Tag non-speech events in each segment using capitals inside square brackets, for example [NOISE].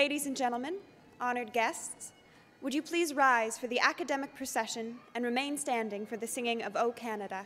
Ladies and gentlemen, honored guests, would you please rise for the academic procession and remain standing for the singing of O Canada?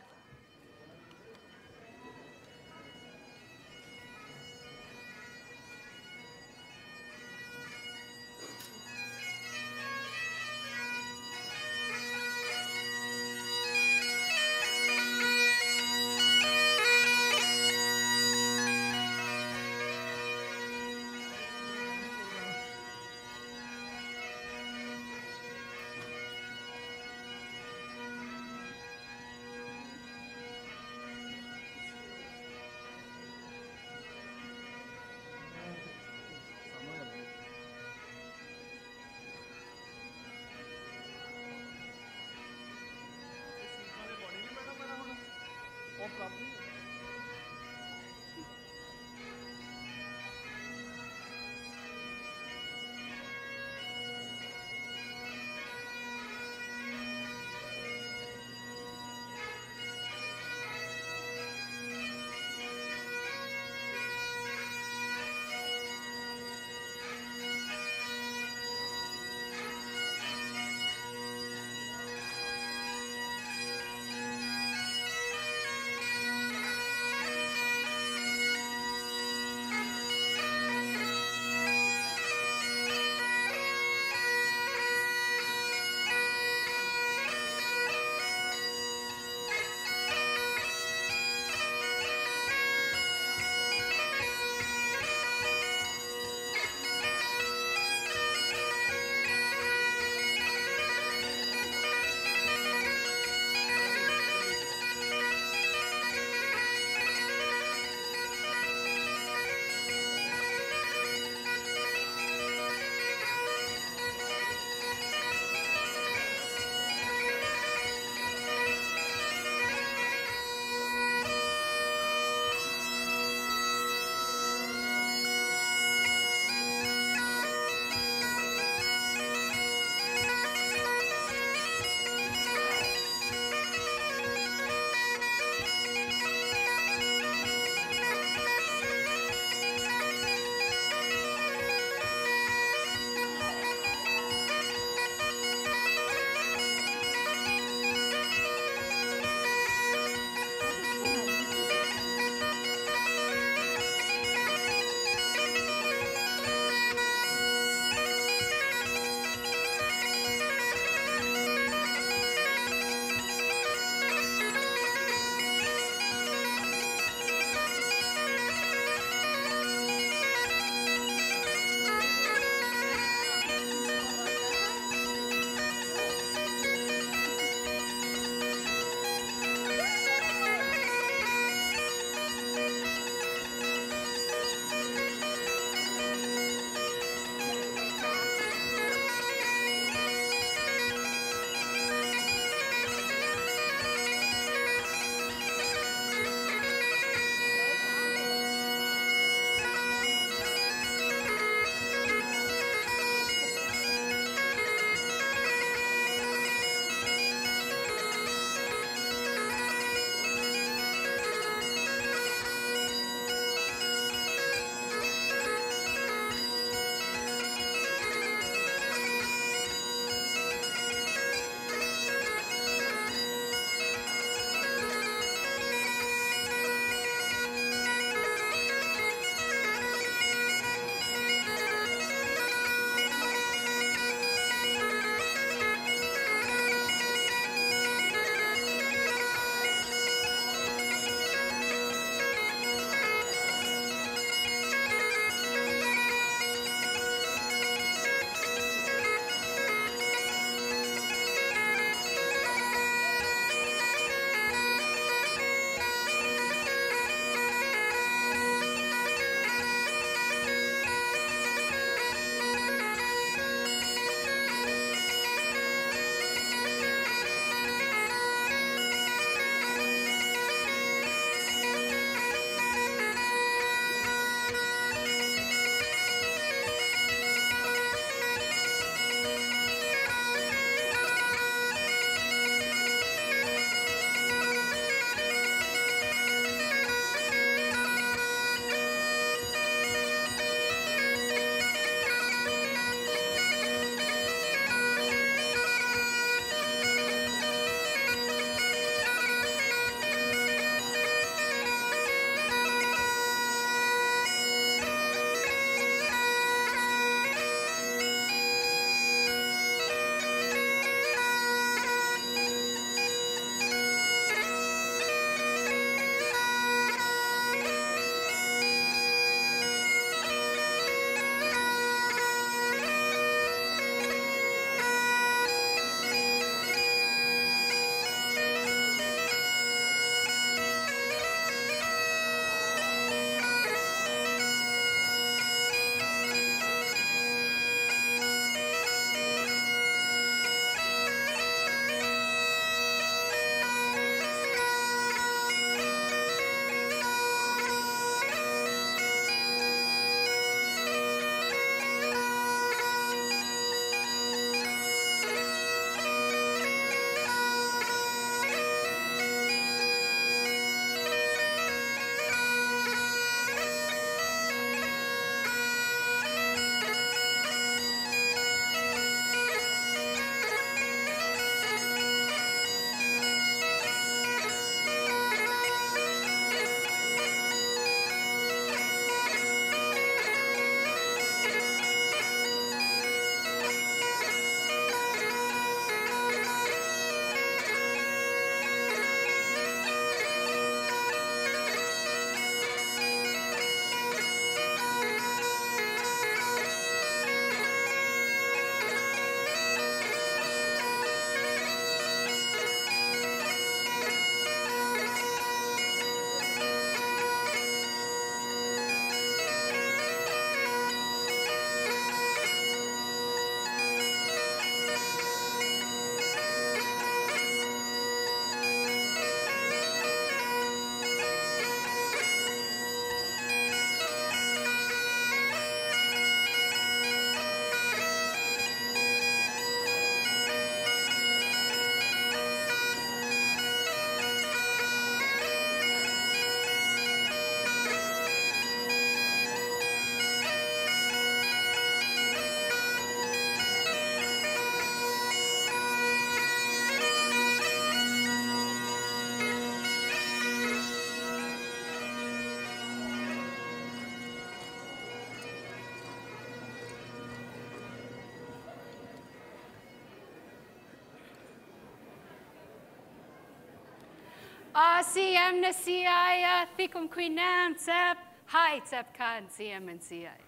Asiam na siaia, thicum qui nam tep, hai tep can siam and siai.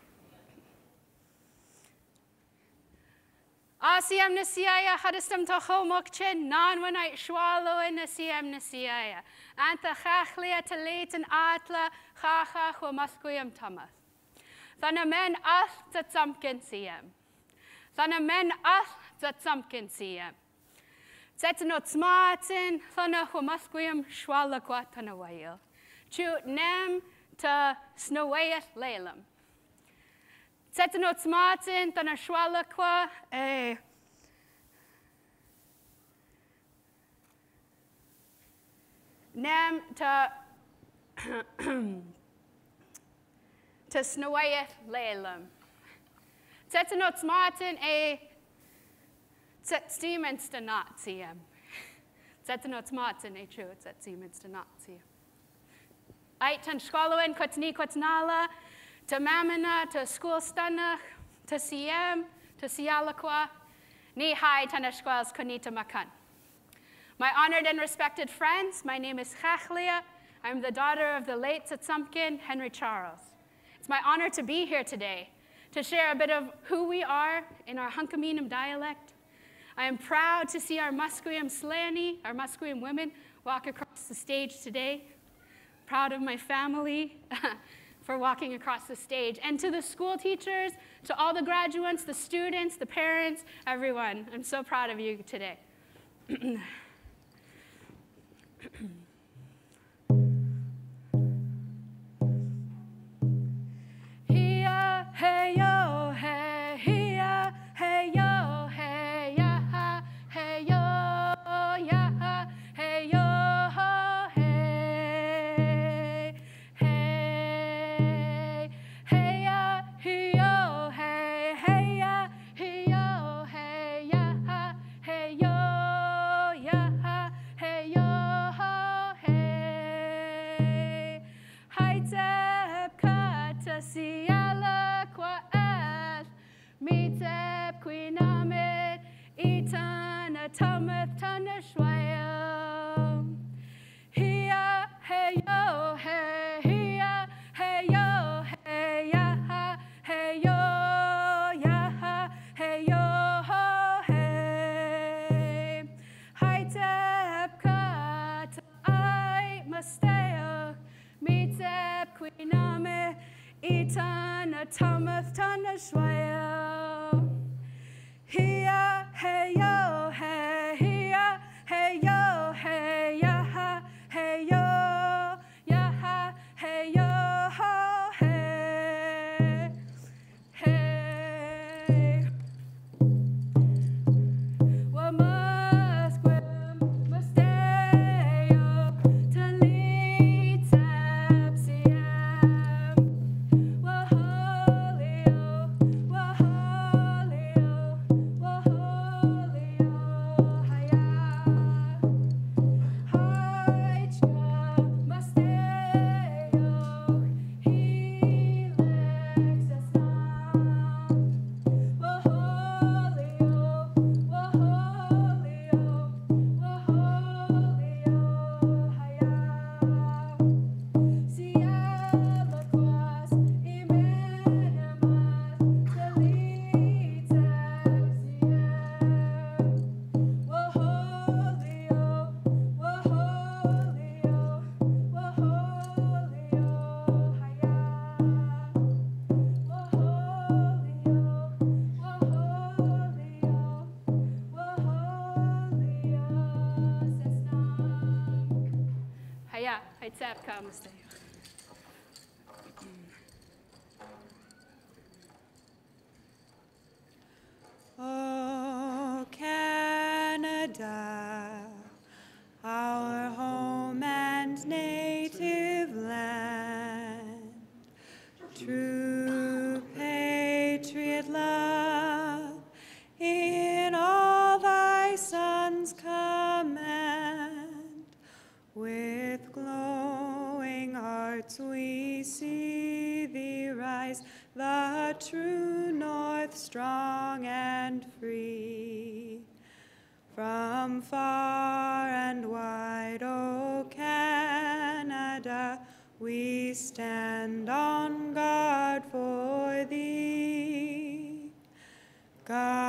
Asiam na siaia, hadistam tocho mokchen, nan wanai shwalo na siam na siaia. Anta chachlia talit an atla, chachach o maskuiam tamas. Than amen ath tatsamkin siam. Than amen ath tatsamkin siam. CM. Zet not smarten, thana humasquium schwalla quatana wail. Chu nem ta snowayat not smarten, thana schwalla qua, eh. Nem ta [CLEARS THROAT] ta snowayat lelam. Zet not smarten, eh. Stevens to not see him. Zet not smart in a true, zet Siemens to not see him. Ait tan skoluen kotni kotnala, to mamina, to school stanach, to CM, to sialaqua, ni hai tan esquels konita makan. My honored and respected friends, my name is Chachlia. I'm the daughter of the late Tsatsumkin, Henry Charles. It's my honor to be here today to share a bit of who we are in our Hunkaminam dialect, I am proud to see our Musqueam Slaney, our Musqueam women, walk across the stage today. Proud of my family [LAUGHS] for walking across the stage. And to the school teachers, to all the graduates, the students, the parents, everyone, I'm so proud of you today. [CLEARS THROAT] tep queename, itana tameth tana shwayam. We stand on guard for thee. God,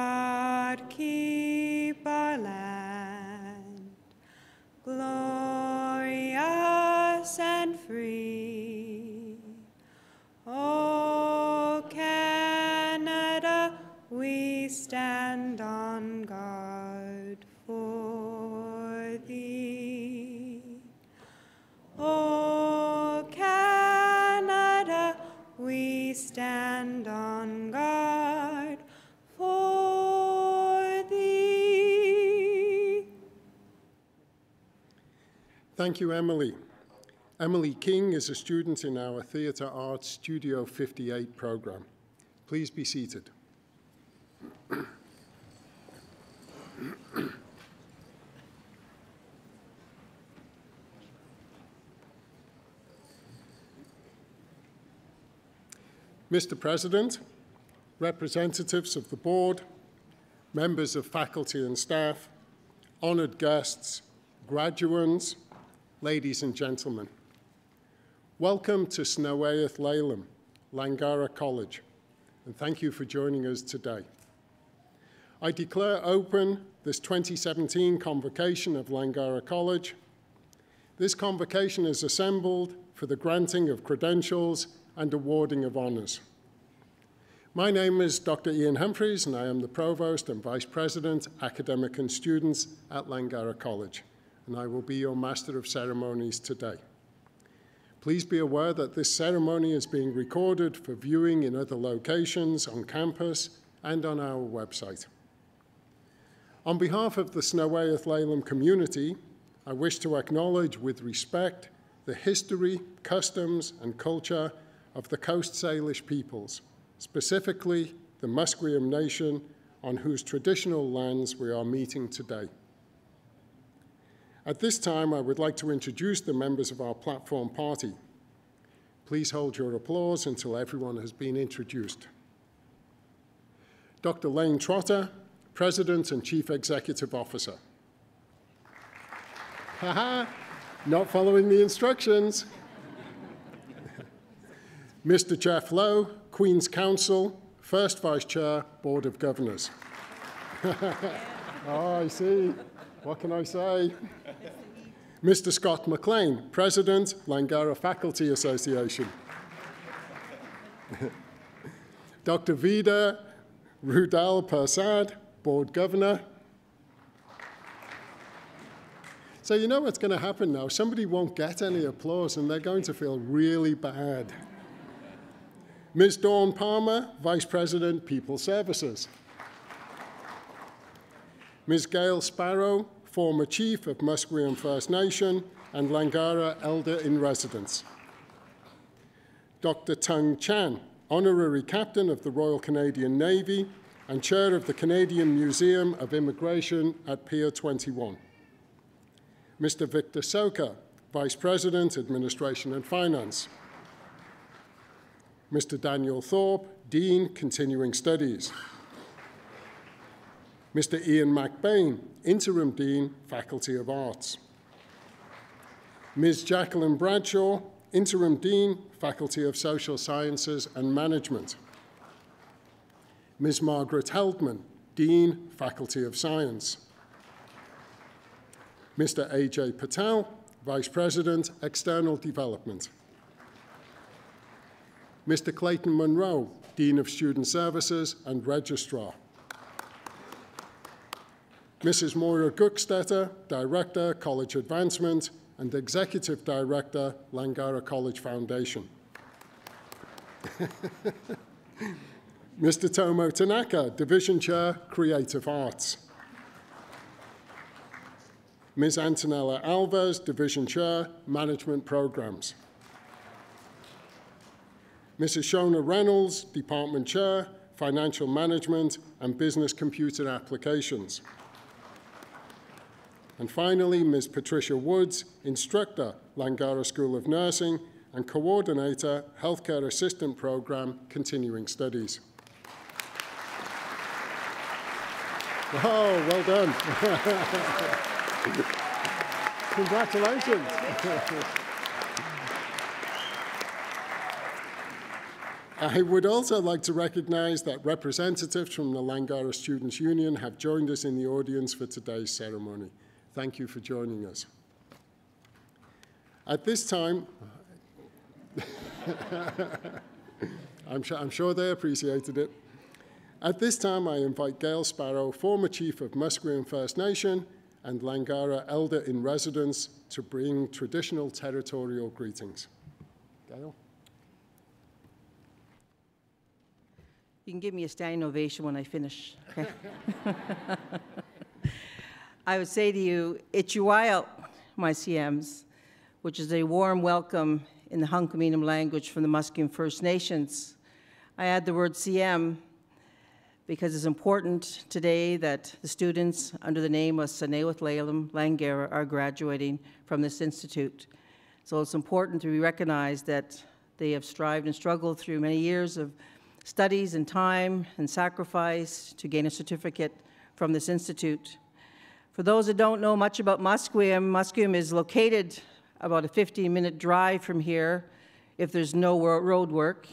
Thank you, Emily. Emily King is a student in our Theatre Arts Studio 58 program. Please be seated. Mr. President, representatives of the board, members of faculty and staff, honoured guests, graduands, ladies and gentlemen. Welcome to Snowaeth Laleham, Langara College, and thank you for joining us today. I declare open this 2017 convocation of Langara College. This convocation is assembled for the granting of credentials and awarding of honours. My name is Dr. Ian Humphreys, and I am the Provost and Vice President, Academic and Students at Langara College, and I will be your Master of Ceremonies today. Please be aware that this ceremony is being recorded for viewing in other locations on campus and on our website. On behalf of the Snowaeth Laleham community, I wish to acknowledge with respect the history, customs, and culture of the Coast Salish peoples, specifically the Musqueam Nation, on whose traditional lands we are meeting today. At this time, I would like to introduce the members of our platform party. Please hold your applause until everyone has been introduced. Dr. Lane Trotter, President and Chief Executive Officer. Haha, not following the instructions. [LAUGHS] Mr. Jeff Lowe, Queen's Counsel, First Vice Chair, Board of Governors. oh, [LAUGHS] I see. What can I say? Mr. Scott McLean, President, Langara Faculty Association. [LAUGHS] Dr. Vida Rudal Persad, Board Governor. So you know what's going to happen now? Somebody won't get any applause and they're going to feel really bad. Ms. Dawn Palmer, Vice President, People Services. Ms. Gail Sparrow, former Chief of Musqueam First Nation and Langara Elder in Residence. Dr. Tung Chan, Honorary Captain of the Royal Canadian Navy and Chair of the Canadian Museum of Immigration at Pier 21. Mr. Victor Soka, Vice President, Administration and Finance. Mr. Daniel Thorpe, Dean, Continuing Studies. Mr. Ian McBain, Interim Dean, Faculty of Arts. Ms. Jacqueline Bradshaw, Interim Dean, Faculty of Social Sciences and Management. Ms. Margaret Heldman, Dean, Faculty of Science. Mr. A.J. Patel, Vice President, External Development. Mr. Clayton Monroe, Dean of Student Services and Registrar. Mrs. Moira Guckstetter, Director, College Advancement, and Executive Director, Langara College Foundation. [LAUGHS] Mr. Tomo Tanaka, Division Chair, Creative Arts. Ms. Antonella Alves, Division Chair, Management Programs. Mrs. Shona Reynolds, Department Chair, Financial Management and Business Computer Applications. And finally, Ms. Patricia Woods, Instructor, Langara School of Nursing, and Coordinator, Healthcare Assistant Program, Continuing Studies. Oh, well done. [LAUGHS] Congratulations. I would also like to recognize that representatives from the Langara Students' Union have joined us in the audience for today's ceremony. Thank you for joining us. At this time, [LAUGHS] I'm, sure, I'm sure they appreciated it. At this time, I invite Gail Sparrow, former chief of Musqueam First Nation and Langara elder in residence, to bring traditional territorial greetings. Gail? You can give me a standing ovation when I finish. Okay? [LAUGHS] I would say to you, Ichuayo, my CMs, which is a warm welcome in the Hunkaminam language from the Musqueam First Nations. I add the word CM because it's important today that the students under the name of Sanewith Laylam Langara are graduating from this institute. So it's important to be recognized that they have strived and struggled through many years of studies and time and sacrifice to gain a certificate from this institute. For those that don't know much about Musqueam, Musqueam is located about a 15-minute drive from here if there's no road work.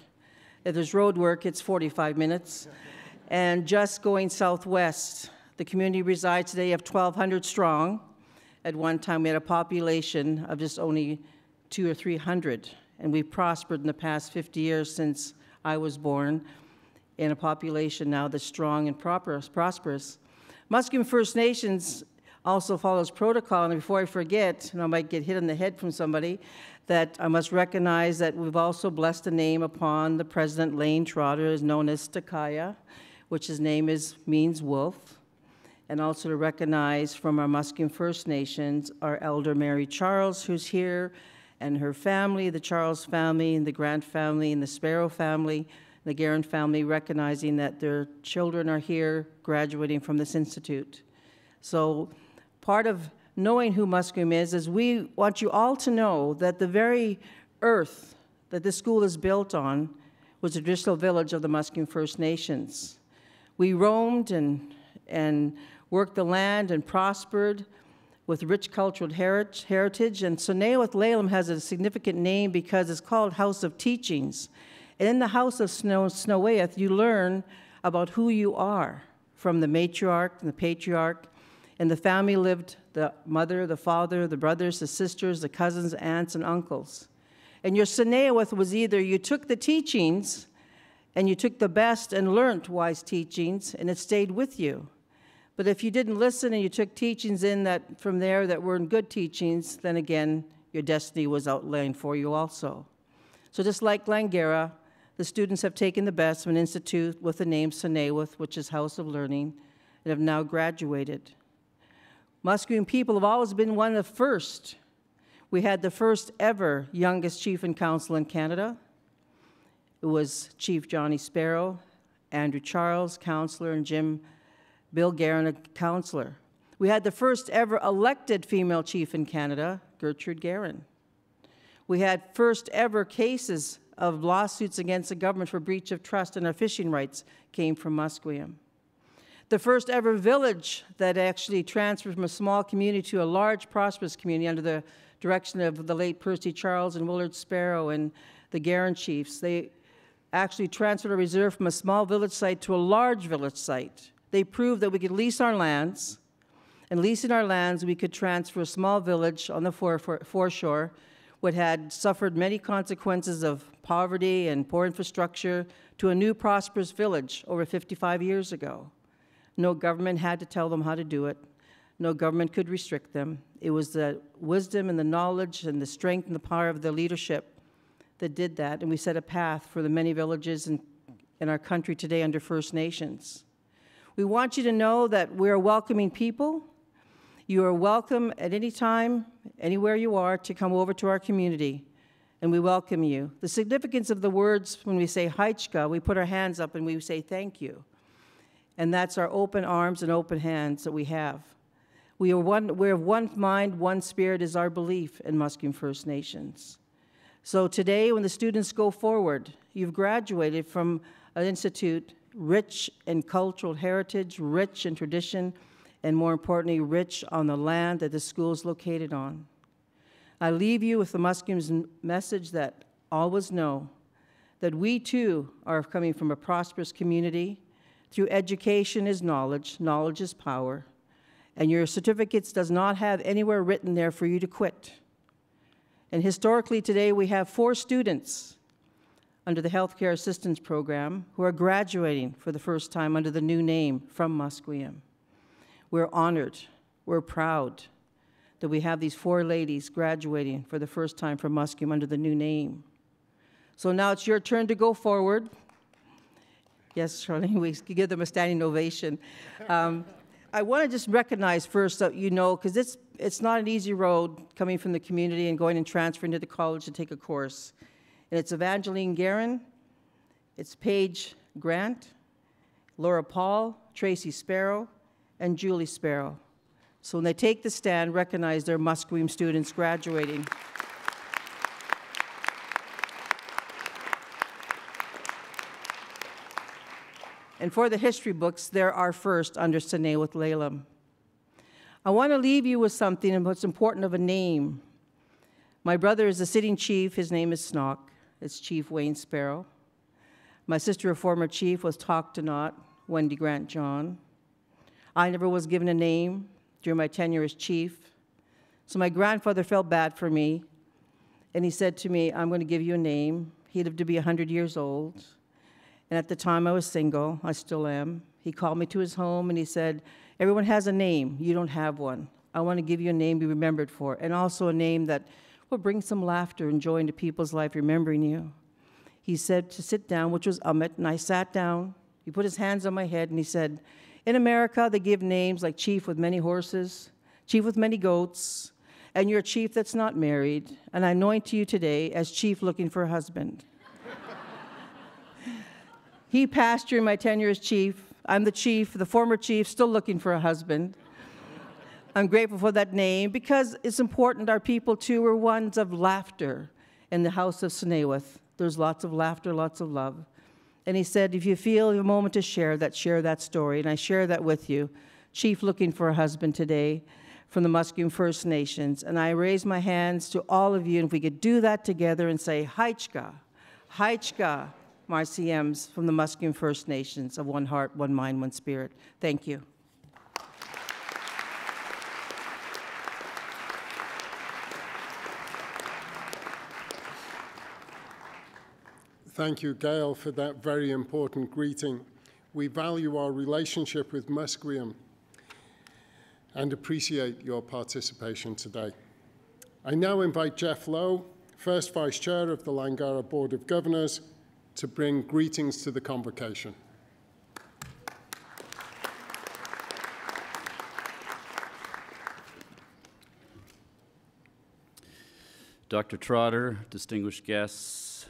If there's road work, it's 45 minutes. And just going southwest, the community resides today of 1,200 strong. At one time, we had a population of just only two or 300, and we've prospered in the past 50 years since I was born in a population now that's strong and proper, prosperous. Musqueam First Nations also follows protocol, and before I forget, and I might get hit on the head from somebody, that I must recognize that we've also blessed a name upon the President Lane Trotter, known as Stakaya, which his name is means wolf, and also to recognize from our Musqueam First Nations our elder Mary Charles, who's here, and her family, the Charles family, and the Grant family, and the Sparrow family, the Guerin family, recognizing that their children are here graduating from this institute. So part of knowing who Musqueam is is we want you all to know that the very earth that this school is built on was the traditional village of the Musqueam First Nations. We roamed and, and worked the land and prospered with rich cultural heritage. And Laylam has a significant name because it's called House of Teachings. And in the House of Snow, you learn about who you are from the matriarch and the patriarch. And the family lived the mother, the father, the brothers, the sisters, the cousins, aunts, and uncles. And your Senewith was either you took the teachings and you took the best and learned wise teachings, and it stayed with you. But if you didn't listen and you took teachings in that from there that weren't good teachings, then again, your destiny was outlined for you also. So just like Langara, the students have taken the best from an institute with the name Senewith, which is House of Learning, and have now graduated. Musqueam people have always been one of the first. We had the first ever youngest chief and council in Canada. It was Chief Johnny Sparrow, Andrew Charles, councillor, and Jim Bill Guerin, a councillor. We had the first ever elected female chief in Canada, Gertrude Guerin. We had first ever cases of lawsuits against the government for breach of trust and our fishing rights came from Musqueam. The first ever village that actually transferred from a small community to a large prosperous community under the direction of the late Percy Charles and Willard Sparrow and the Guerin chiefs. They actually transferred a reserve from a small village site to a large village site they proved that we could lease our lands, and leasing our lands, we could transfer a small village on the foreshore, what had suffered many consequences of poverty and poor infrastructure, to a new prosperous village over 55 years ago. No government had to tell them how to do it. No government could restrict them. It was the wisdom and the knowledge and the strength and the power of the leadership that did that, and we set a path for the many villages in, in our country today under First Nations. We want you to know that we're welcoming people. You are welcome at any time, anywhere you are, to come over to our community, and we welcome you. The significance of the words when we say Haichka, we put our hands up and we say thank you. And that's our open arms and open hands that we have. We are one, we're of one mind, one spirit is our belief in Musqueam First Nations. So today, when the students go forward, you've graduated from an institute rich in cultural heritage, rich in tradition, and more importantly, rich on the land that the school is located on. I leave you with the Musqueam's message that always know that we too are coming from a prosperous community. Through education is knowledge, knowledge is power, and your certificates does not have anywhere written there for you to quit. And historically today we have four students under the Healthcare Assistance Program who are graduating for the first time under the new name from Musqueam. We're honored, we're proud that we have these four ladies graduating for the first time from Musqueam under the new name. So now it's your turn to go forward. Yes, Charlene, [LAUGHS] we give them a standing ovation. Um, I want to just recognize first that you know, because it's, it's not an easy road coming from the community and going and transferring to the college to take a course. And it's Evangeline Guerin, it's Paige Grant, Laura Paul, Tracy Sparrow, and Julie Sparrow. So when they take the stand, recognize their Musqueam students graduating. And for the history books, they're first under Sine with Laylam. I want to leave you with something and what's important of a name. My brother is a sitting chief. His name is Snock. It's Chief Wayne Sparrow. My sister, a former chief, was Toctonot, Wendy Grant John. I never was given a name during my tenure as chief. So my grandfather felt bad for me, and he said to me, I'm going to give you a name. He lived to be 100 years old. And at the time I was single, I still am. He called me to his home and he said, Everyone has a name, you don't have one. I want to give you a name to be remembered for, and also a name that will bring some laughter and joy into people's life remembering you. He said to sit down, which was Amit, and I sat down. He put his hands on my head and he said, In America, they give names like chief with many horses, chief with many goats, and you're a chief that's not married, and I anoint you today as chief looking for a husband. He passed during my tenure as chief. I'm the chief, the former chief, still looking for a husband. I'm grateful for that name because it's important our people too were ones of laughter in the house of Senewith. There's lots of laughter, lots of love. And he said, if you feel a moment to share that, share that story. And I share that with you. Chief looking for a husband today from the Musqueam First Nations. And I raise my hands to all of you, and if we could do that together and say, Haichka, Haichka, Marciems from the Musqueam First Nations of one heart, one mind, one spirit. Thank you. Thank you, Gail, for that very important greeting. We value our relationship with Musqueam and appreciate your participation today. I now invite Jeff Lowe, first Vice Chair of the Langara Board of Governors, to bring greetings to the convocation. Dr. Trotter, distinguished guests,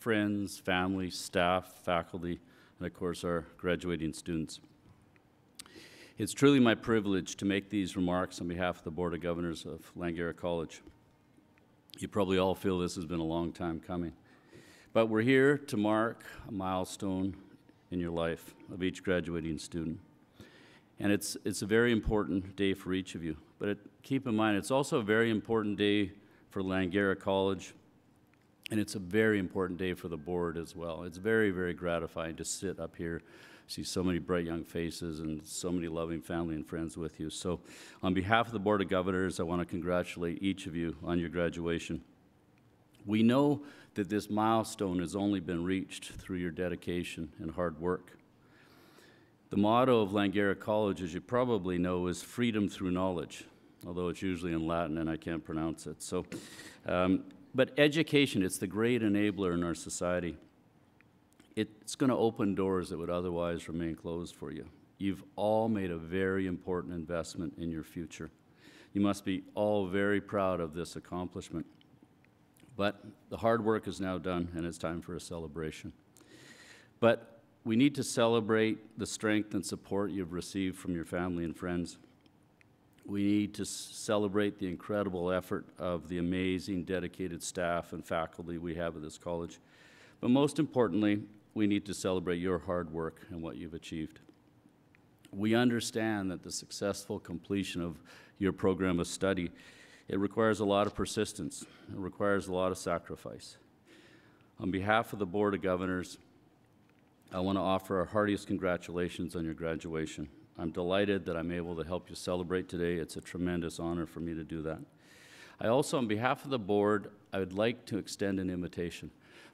friends, family, staff, faculty, and of course our graduating students. It's truly my privilege to make these remarks on behalf of the Board of Governors of Langara College. You probably all feel this has been a long time coming. But we're here to mark a milestone in your life of each graduating student. And it's, it's a very important day for each of you. But it, keep in mind, it's also a very important day for Langara College and it's a very important day for the board as well. It's very, very gratifying to sit up here, see so many bright young faces and so many loving family and friends with you. So on behalf of the Board of Governors, I want to congratulate each of you on your graduation. We know that this milestone has only been reached through your dedication and hard work. The motto of Langara College, as you probably know, is freedom through knowledge, although it's usually in Latin and I can't pronounce it. So um, but education, it's the great enabler in our society. It's going to open doors that would otherwise remain closed for you. You've all made a very important investment in your future. You must be all very proud of this accomplishment. But the hard work is now done, and it's time for a celebration. But we need to celebrate the strength and support you've received from your family and friends. We need to celebrate the incredible effort of the amazing, dedicated staff and faculty we have at this college. But most importantly, we need to celebrate your hard work and what you've achieved. We understand that the successful completion of your program of study, it requires a lot of persistence. It requires a lot of sacrifice. On behalf of the Board of Governors, I want to offer our heartiest congratulations on your graduation. I'm delighted that I'm able to help you celebrate today. It's a tremendous honor for me to do that. I also, on behalf of the board, I would like to extend an invitation.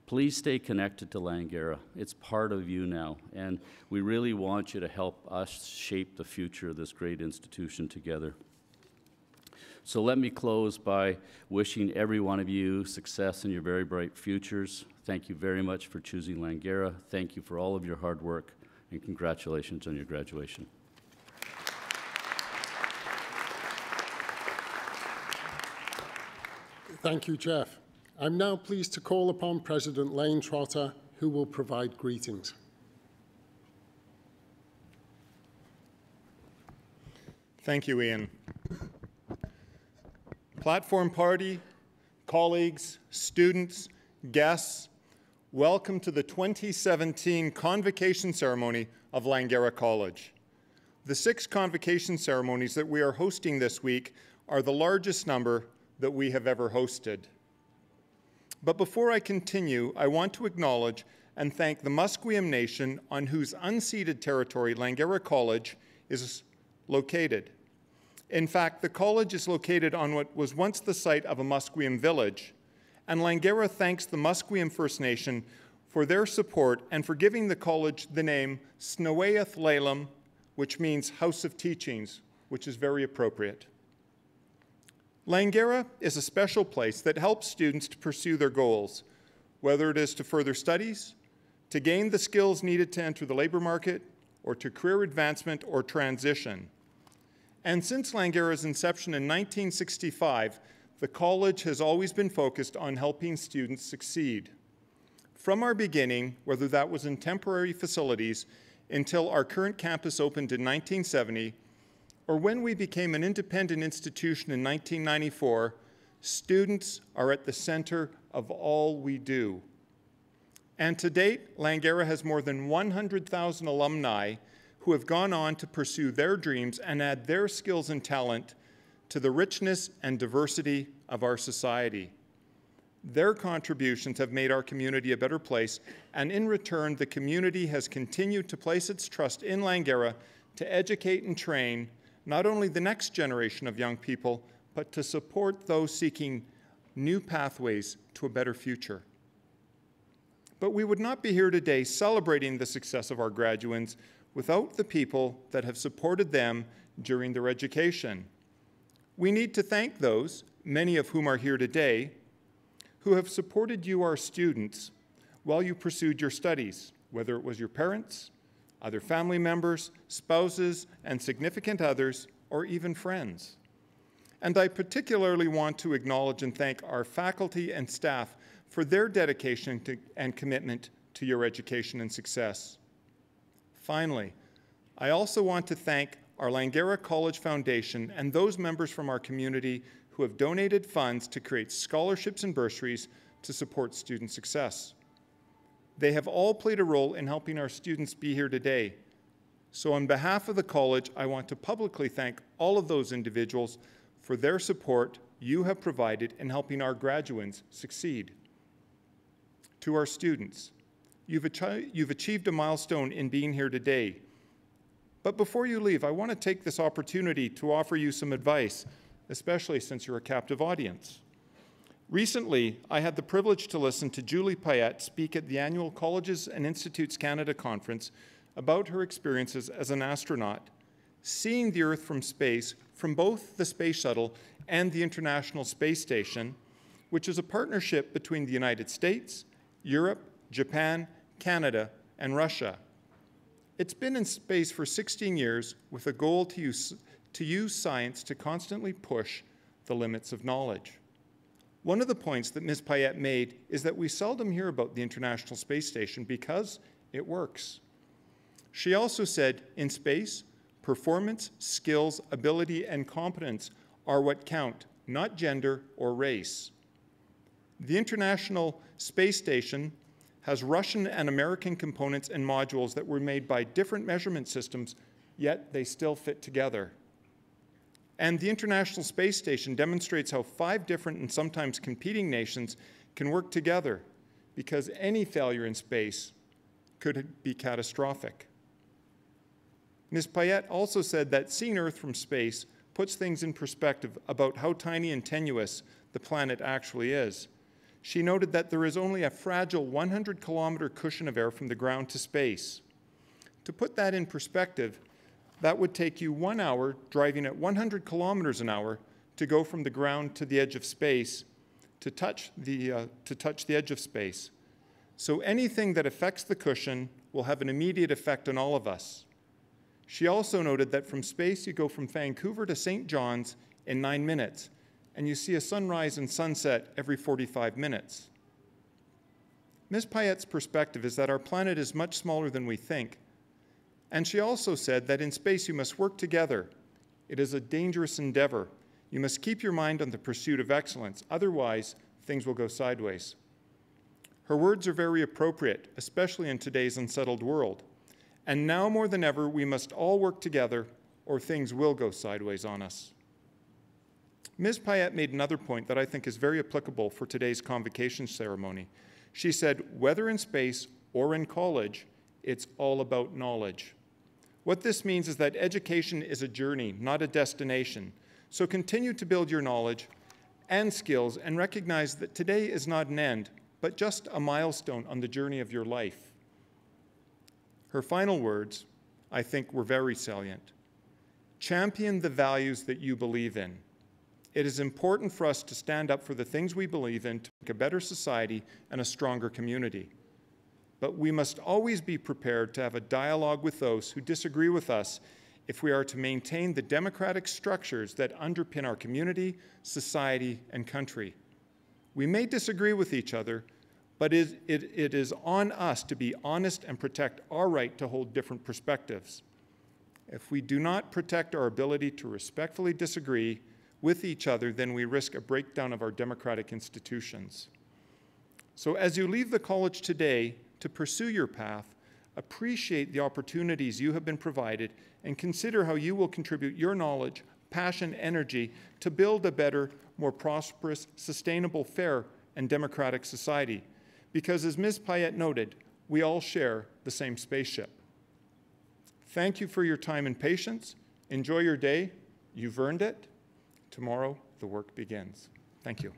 Please stay connected to Langara. It's part of you now, and we really want you to help us shape the future of this great institution together. So let me close by wishing every one of you success in your very bright futures. Thank you very much for choosing Langara. Thank you for all of your hard work, and congratulations on your graduation. Thank you, Jeff. I'm now pleased to call upon President Lane Trotter, who will provide greetings. Thank you, Ian. Platform Party, colleagues, students, guests, welcome to the 2017 Convocation Ceremony of Langara College. The six convocation ceremonies that we are hosting this week are the largest number that we have ever hosted. But before I continue, I want to acknowledge and thank the Musqueam Nation on whose unceded territory Langara College is located. In fact, the college is located on what was once the site of a Musqueam village, and Langara thanks the Musqueam First Nation for their support and for giving the college the name Snowaeth Lalem, which means House of Teachings, which is very appropriate. Langara is a special place that helps students to pursue their goals, whether it is to further studies, to gain the skills needed to enter the labor market, or to career advancement or transition. And since Langara's inception in 1965, the college has always been focused on helping students succeed. From our beginning, whether that was in temporary facilities until our current campus opened in 1970, or when we became an independent institution in 1994, students are at the center of all we do. And to date, Langara has more than 100,000 alumni who have gone on to pursue their dreams and add their skills and talent to the richness and diversity of our society. Their contributions have made our community a better place, and in return, the community has continued to place its trust in Langara to educate and train not only the next generation of young people, but to support those seeking new pathways to a better future. But we would not be here today celebrating the success of our graduates without the people that have supported them during their education. We need to thank those, many of whom are here today, who have supported you, our students, while you pursued your studies, whether it was your parents, other family members, spouses, and significant others, or even friends. And I particularly want to acknowledge and thank our faculty and staff for their dedication to, and commitment to your education and success. Finally, I also want to thank our Langara College Foundation and those members from our community who have donated funds to create scholarships and bursaries to support student success. They have all played a role in helping our students be here today. So on behalf of the college, I want to publicly thank all of those individuals for their support you have provided in helping our graduates succeed. To our students, You've, you've achieved a milestone in being here today. But before you leave, I want to take this opportunity to offer you some advice, especially since you're a captive audience. Recently, I had the privilege to listen to Julie Payette speak at the annual Colleges and Institutes Canada conference about her experiences as an astronaut, seeing the Earth from space from both the Space Shuttle and the International Space Station, which is a partnership between the United States, Europe, Japan, Canada, and Russia. It's been in space for 16 years with a goal to use, to use science to constantly push the limits of knowledge. One of the points that Ms. Payette made is that we seldom hear about the International Space Station because it works. She also said in space, performance, skills, ability, and competence are what count, not gender or race. The International Space Station has Russian and American components and modules that were made by different measurement systems, yet they still fit together. And the International Space Station demonstrates how five different and sometimes competing nations can work together because any failure in space could be catastrophic. Ms. Payette also said that seeing Earth from space puts things in perspective about how tiny and tenuous the planet actually is. She noted that there is only a fragile 100 kilometer cushion of air from the ground to space. To put that in perspective, that would take you one hour driving at 100 kilometers an hour to go from the ground to the edge of space to touch the, uh, to touch the edge of space. So anything that affects the cushion will have an immediate effect on all of us. She also noted that from space you go from Vancouver to St. John's in nine minutes, and you see a sunrise and sunset every 45 minutes. Ms. Payette's perspective is that our planet is much smaller than we think. And she also said that in space you must work together. It is a dangerous endeavor. You must keep your mind on the pursuit of excellence, otherwise, things will go sideways. Her words are very appropriate, especially in today's unsettled world. And now more than ever, we must all work together or things will go sideways on us. Ms. Payette made another point that I think is very applicable for today's convocation ceremony. She said, whether in space or in college, it's all about knowledge. What this means is that education is a journey, not a destination. So continue to build your knowledge and skills and recognize that today is not an end, but just a milestone on the journey of your life. Her final words, I think, were very salient. Champion the values that you believe in. It is important for us to stand up for the things we believe in to make a better society and a stronger community. But we must always be prepared to have a dialogue with those who disagree with us if we are to maintain the democratic structures that underpin our community, society, and country. We may disagree with each other, but it, it, it is on us to be honest and protect our right to hold different perspectives. If we do not protect our ability to respectfully disagree with each other, then we risk a breakdown of our democratic institutions. So, as you leave the college today to pursue your path, appreciate the opportunities you have been provided and consider how you will contribute your knowledge, passion, energy to build a better, more prosperous, sustainable, fair, and democratic society because as Ms. Payette noted, we all share the same spaceship. Thank you for your time and patience. Enjoy your day. You've earned it. Tomorrow, the work begins. Thank you.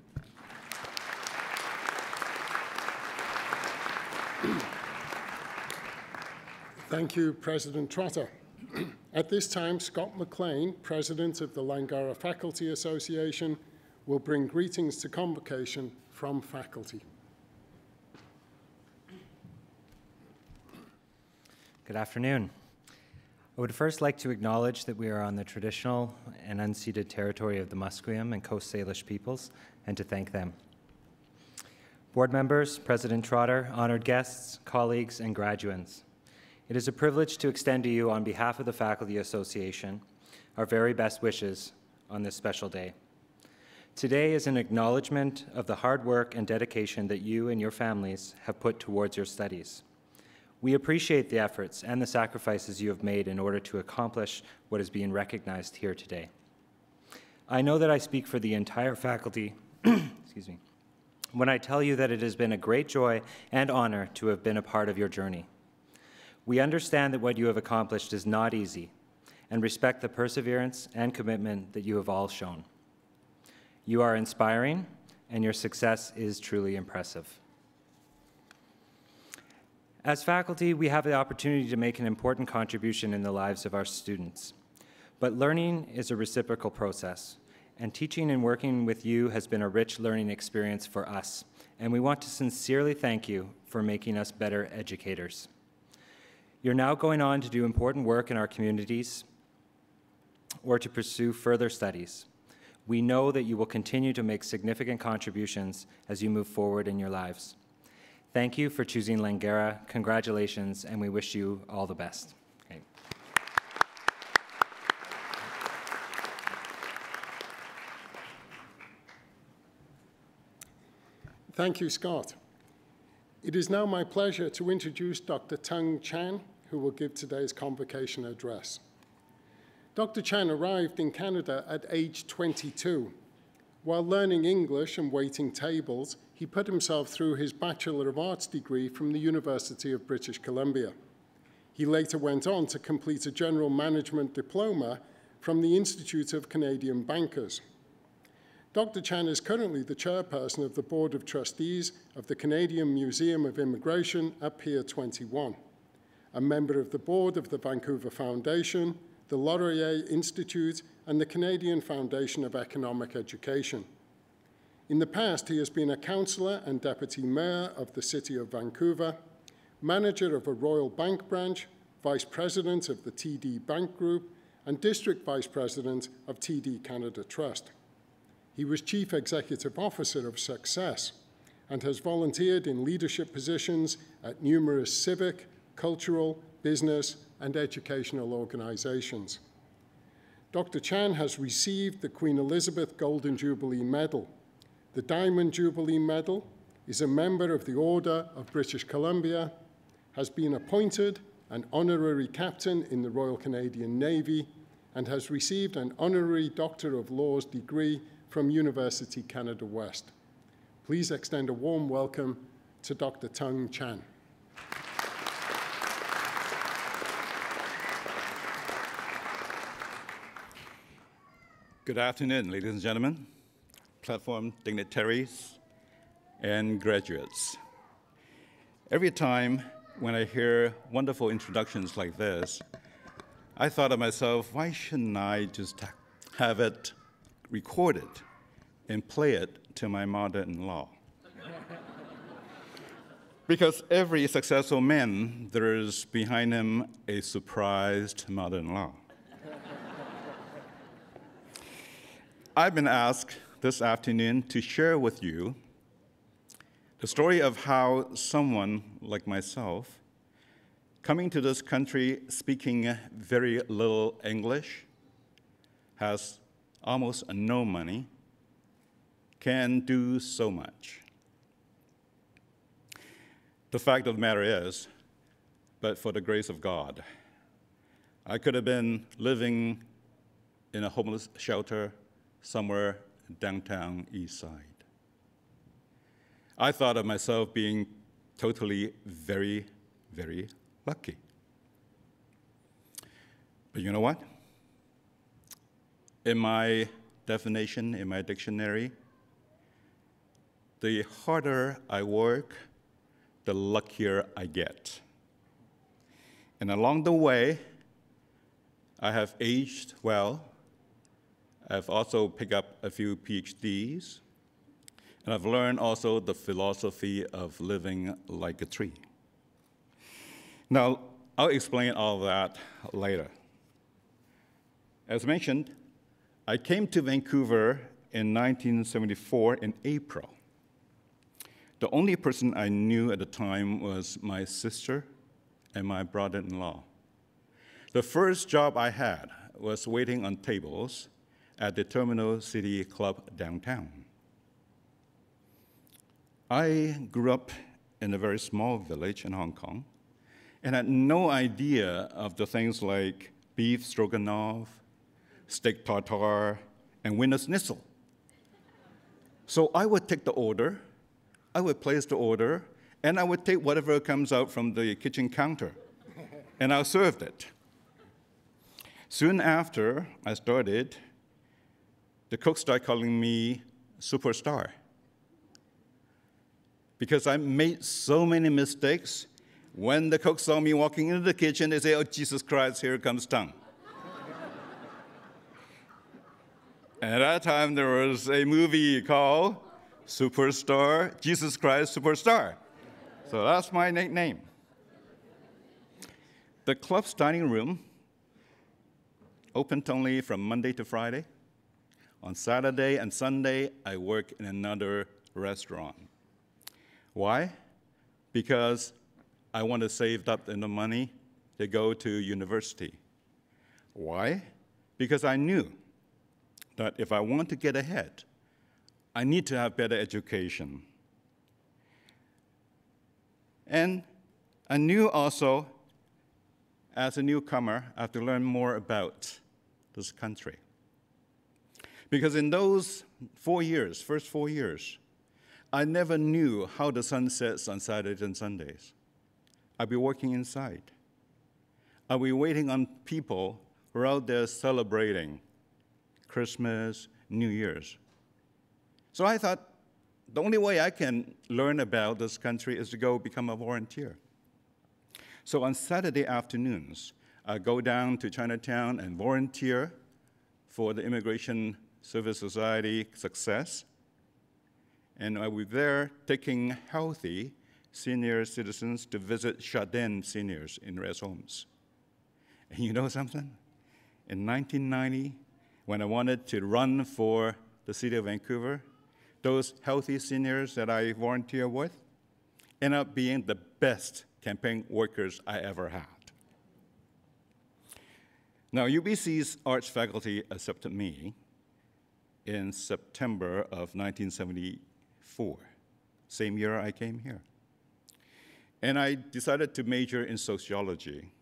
Thank you, President Trotter. At this time, Scott McLean, President of the Langara Faculty Association, will bring greetings to convocation from faculty. Good afternoon. I would first like to acknowledge that we are on the traditional and unceded territory of the Musqueam and Coast Salish peoples and to thank them. Board members, President Trotter, honored guests, colleagues, and graduates, it is a privilege to extend to you on behalf of the Faculty Association our very best wishes on this special day. Today is an acknowledgement of the hard work and dedication that you and your families have put towards your studies. We appreciate the efforts and the sacrifices you have made in order to accomplish what is being recognized here today. I know that I speak for the entire faculty, [CLEARS THROAT] excuse me, when I tell you that it has been a great joy and honor to have been a part of your journey. We understand that what you have accomplished is not easy and respect the perseverance and commitment that you have all shown. You are inspiring, and your success is truly impressive. As faculty, we have the opportunity to make an important contribution in the lives of our students. But learning is a reciprocal process, and teaching and working with you has been a rich learning experience for us, and we want to sincerely thank you for making us better educators. You're now going on to do important work in our communities or to pursue further studies. We know that you will continue to make significant contributions as you move forward in your lives. Thank you for choosing Langara. Congratulations, and we wish you all the best. Okay. Thank you, Scott. It is now my pleasure to introduce Dr. Tung Chan, who will give today's convocation address. Dr. Chan arrived in Canada at age 22 While learning English and waiting tables, he put himself through his Bachelor of Arts degree from the University of British Columbia. He later went on to complete a General Management Diploma from the Institute of Canadian Bankers. Dr. Chan is currently the chairperson of the Board of Trustees of the Canadian Museum of Immigration at Pier 21, a member of the board of the Vancouver Foundation, the Laurier Institute, and the Canadian Foundation of Economic Education. In the past, he has been a councillor and deputy mayor of the City of Vancouver, manager of a Royal Bank branch, vice president of the TD Bank Group, and district vice president of TD Canada Trust. He was chief executive officer of Success and has volunteered in leadership positions at numerous civic, cultural, business, and educational organizations. Dr. Chan has received the Queen Elizabeth Golden Jubilee Medal. The Diamond Jubilee Medal is a member of the Order of British Columbia, has been appointed an honorary captain in the Royal Canadian Navy, and has received an honorary Doctor of Laws degree from University Canada West. Please extend a warm welcome to Dr. Tung Chan. Good afternoon, ladies and gentlemen, platform dignitaries, and graduates. Every time when I hear wonderful introductions like this, I thought to myself, why shouldn't I just have it recorded and play it to my mother in law? [LAUGHS] because every successful man, there is behind him a surprised mother in law. I've been asked this afternoon to share with you the story of how someone like myself, coming to this country speaking very little English, has almost no money, can do so much. The fact of the matter is, but for the grace of God, I could have been living in a homeless shelter somewhere downtown east side. I thought of myself being totally very, very lucky. But you know what? In my definition, in my dictionary, the harder I work, the luckier I get. And along the way, I have aged well, I've also picked up a few PhDs, and I've learned also the philosophy of living like a tree. Now, I'll explain all that later. As mentioned, I came to Vancouver in 1974 in April. The only person I knew at the time was my sister and my brother in law. The first job I had was waiting on tables at the Terminal City Club downtown. I grew up in a very small village in Hong Kong and had no idea of the things like beef stroganoff, steak tartare, and Wiener Schnitzel. So I would take the order, I would place the order, and I would take whatever comes out from the kitchen counter, and I served it. Soon after I started, the cook started calling me superstar because I made so many mistakes. When the cook saw me walking into the kitchen, they say, Oh, Jesus Christ, here comes Tung. [LAUGHS] and at that time, there was a movie called Superstar, Jesus Christ Superstar. So that's my nickname. The club's dining room opened only from Monday to Friday. On Saturday and Sunday, I work in another restaurant. Why? Because I want to save up the money to go to university. Why? Because I knew that if I want to get ahead, I need to have better education. And I knew also, as a newcomer, I have to learn more about this country. Because in those four years, first four years, I never knew how the sun sets on Saturdays and Sundays. I'd be working inside. I'd be waiting on people who are out there celebrating Christmas, New Year's. So I thought the only way I can learn about this country is to go become a volunteer. So on Saturday afternoons, I go down to Chinatown and volunteer for the Immigration Service Society Success. And I was there taking healthy senior citizens to visit Chardin seniors in rest homes. And you know something? In 1990, when I wanted to run for the city of Vancouver, those healthy seniors that I volunteer with ended up being the best campaign workers I ever had. Now, UBC's arts faculty accepted me in September of 1974, same year I came here. And I decided to major in sociology.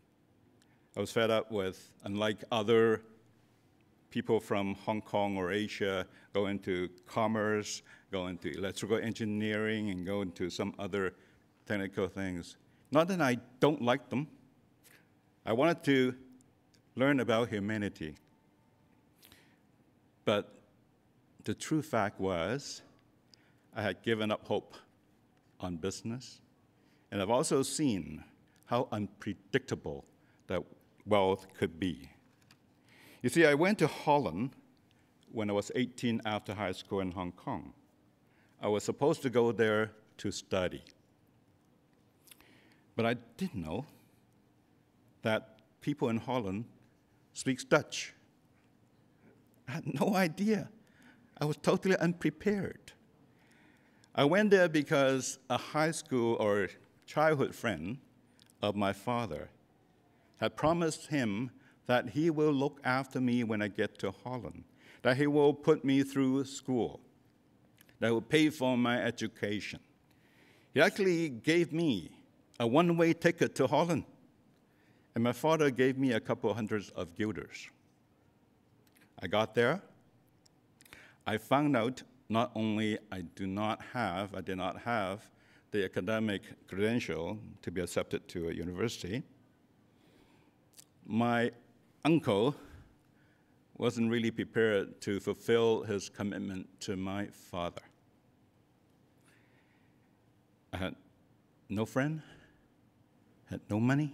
I was fed up with, unlike other people from Hong Kong or Asia, go into commerce, go into electrical engineering, and go into some other technical things. Not that I don't like them. I wanted to learn about humanity. But the true fact was, I had given up hope on business, and I've also seen how unpredictable that wealth could be. You see, I went to Holland when I was 18 after high school in Hong Kong. I was supposed to go there to study. But I didn't know that people in Holland speak Dutch. I had no idea. I was totally unprepared. I went there because a high school or childhood friend of my father had promised him that he will look after me when I get to Holland, that he will put me through school, that he will pay for my education. He actually gave me a one way ticket to Holland. And my father gave me a couple hundreds of guilders. I got there. I found out not only I do not have, I did not have the academic credential to be accepted to a university. My uncle wasn't really prepared to fulfill his commitment to my father. I had no friend, had no money,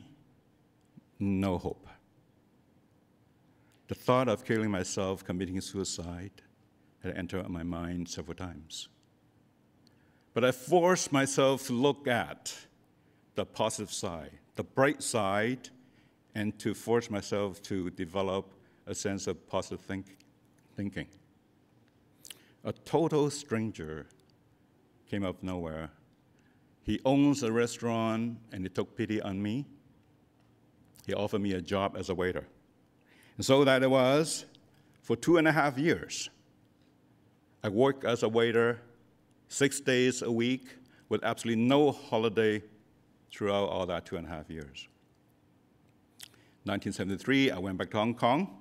no hope. The thought of killing myself, committing suicide, had entered my mind several times. But I forced myself to look at the positive side, the bright side, and to force myself to develop a sense of positive think, thinking. A total stranger came out of nowhere. He owns a restaurant and he took pity on me. He offered me a job as a waiter. And so that it was for two and a half years. I worked as a waiter six days a week with absolutely no holiday throughout all that two and a half years. 1973, I went back to Hong Kong.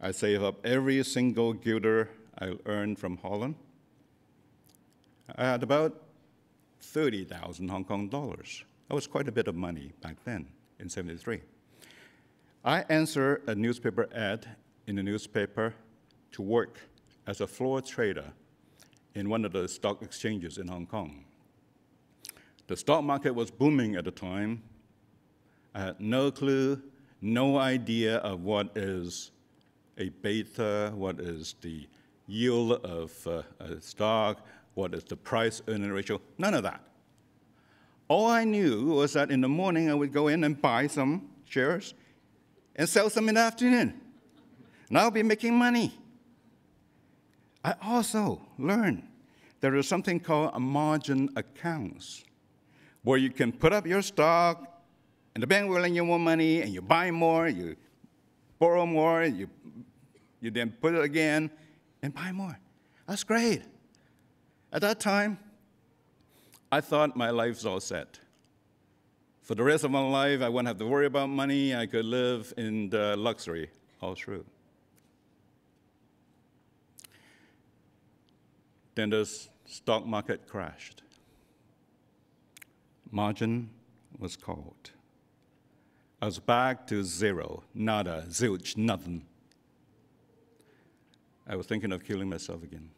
I saved up every single guilder I earned from Holland. I had about 30,000 Hong Kong dollars. That was quite a bit of money back then in 73. I answered a newspaper ad in the newspaper to work as a floor trader in one of the stock exchanges in Hong Kong. The stock market was booming at the time. I had no clue no idea of what is a beta, what is the yield of uh, a stock, what is the price earning ratio, none of that. All I knew was that in the morning I would go in and buy some shares and sell some in the afternoon. And I'll be making money. I also learned there is something called a margin accounts, where you can put up your stock and the bank will lend you more money, and you buy more, you borrow more, you, you then put it again and buy more. That's great. At that time, I thought my life's all set. For the rest of my life, I wouldn't have to worry about money. I could live in luxury all through. Then the stock market crashed. Margin was called. I was back to zero, nada, zilch, nothing. I was thinking of killing myself again.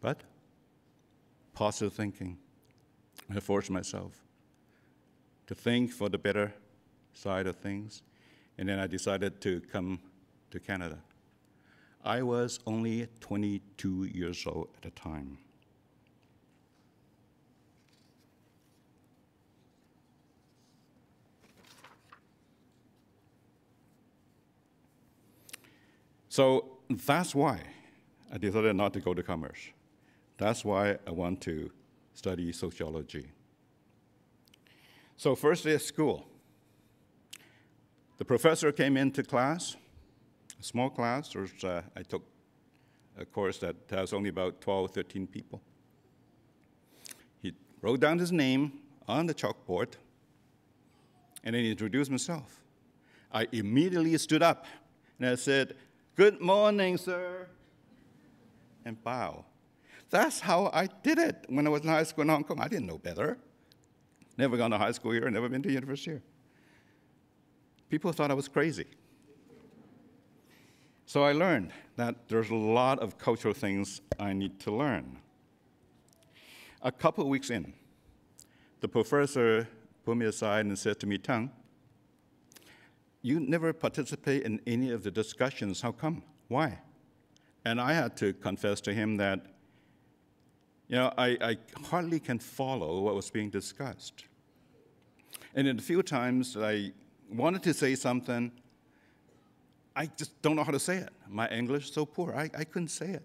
But positive thinking, I forced myself to think for the better side of things, and then I decided to come to Canada. I was only 22 years old at the time. So that's why I decided not to go to commerce. That's why I want to study sociology. So, first day at school, the professor came into class, small class. Was, uh, I took a course that has only about 12, or 13 people. He wrote down his name on the chalkboard, and then he introduced himself. I immediately stood up and I said, Good morning, sir, and bow. That's how I did it when I was in high school in Hong Kong. I didn't know better. Never gone to high school here, never been to university here. People thought I was crazy. So I learned that there's a lot of cultural things I need to learn. A couple weeks in, the professor pulled me aside and said to me, Tang, you never participate in any of the discussions. How come? Why? And I had to confess to him that you know, I, I hardly can follow what was being discussed. And in a few times I wanted to say something, I just don't know how to say it. My English is so poor, I, I couldn't say it.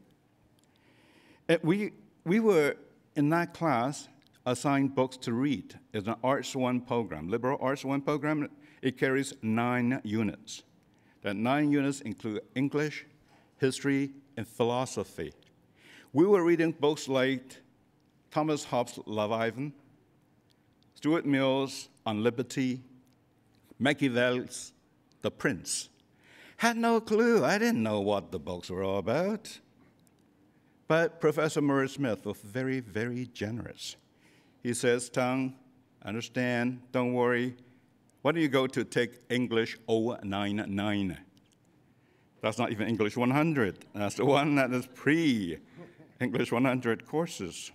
And we, we were in that class assigned books to read. It's an Arts 1 program, liberal Arts 1 program. It carries nine units. That nine units include English, history, and philosophy. We were reading books like Thomas Hobbes' Leviathan, Stuart Mill's On Liberty, Machiavelli's The Prince. Had no clue. I didn't know what the books were all about. But Professor Murray Smith was very, very generous. He says, Tang, understand, don't worry. Why don't you go to take English 099? That's not even English 100. That's the one that is pre English 100 courses.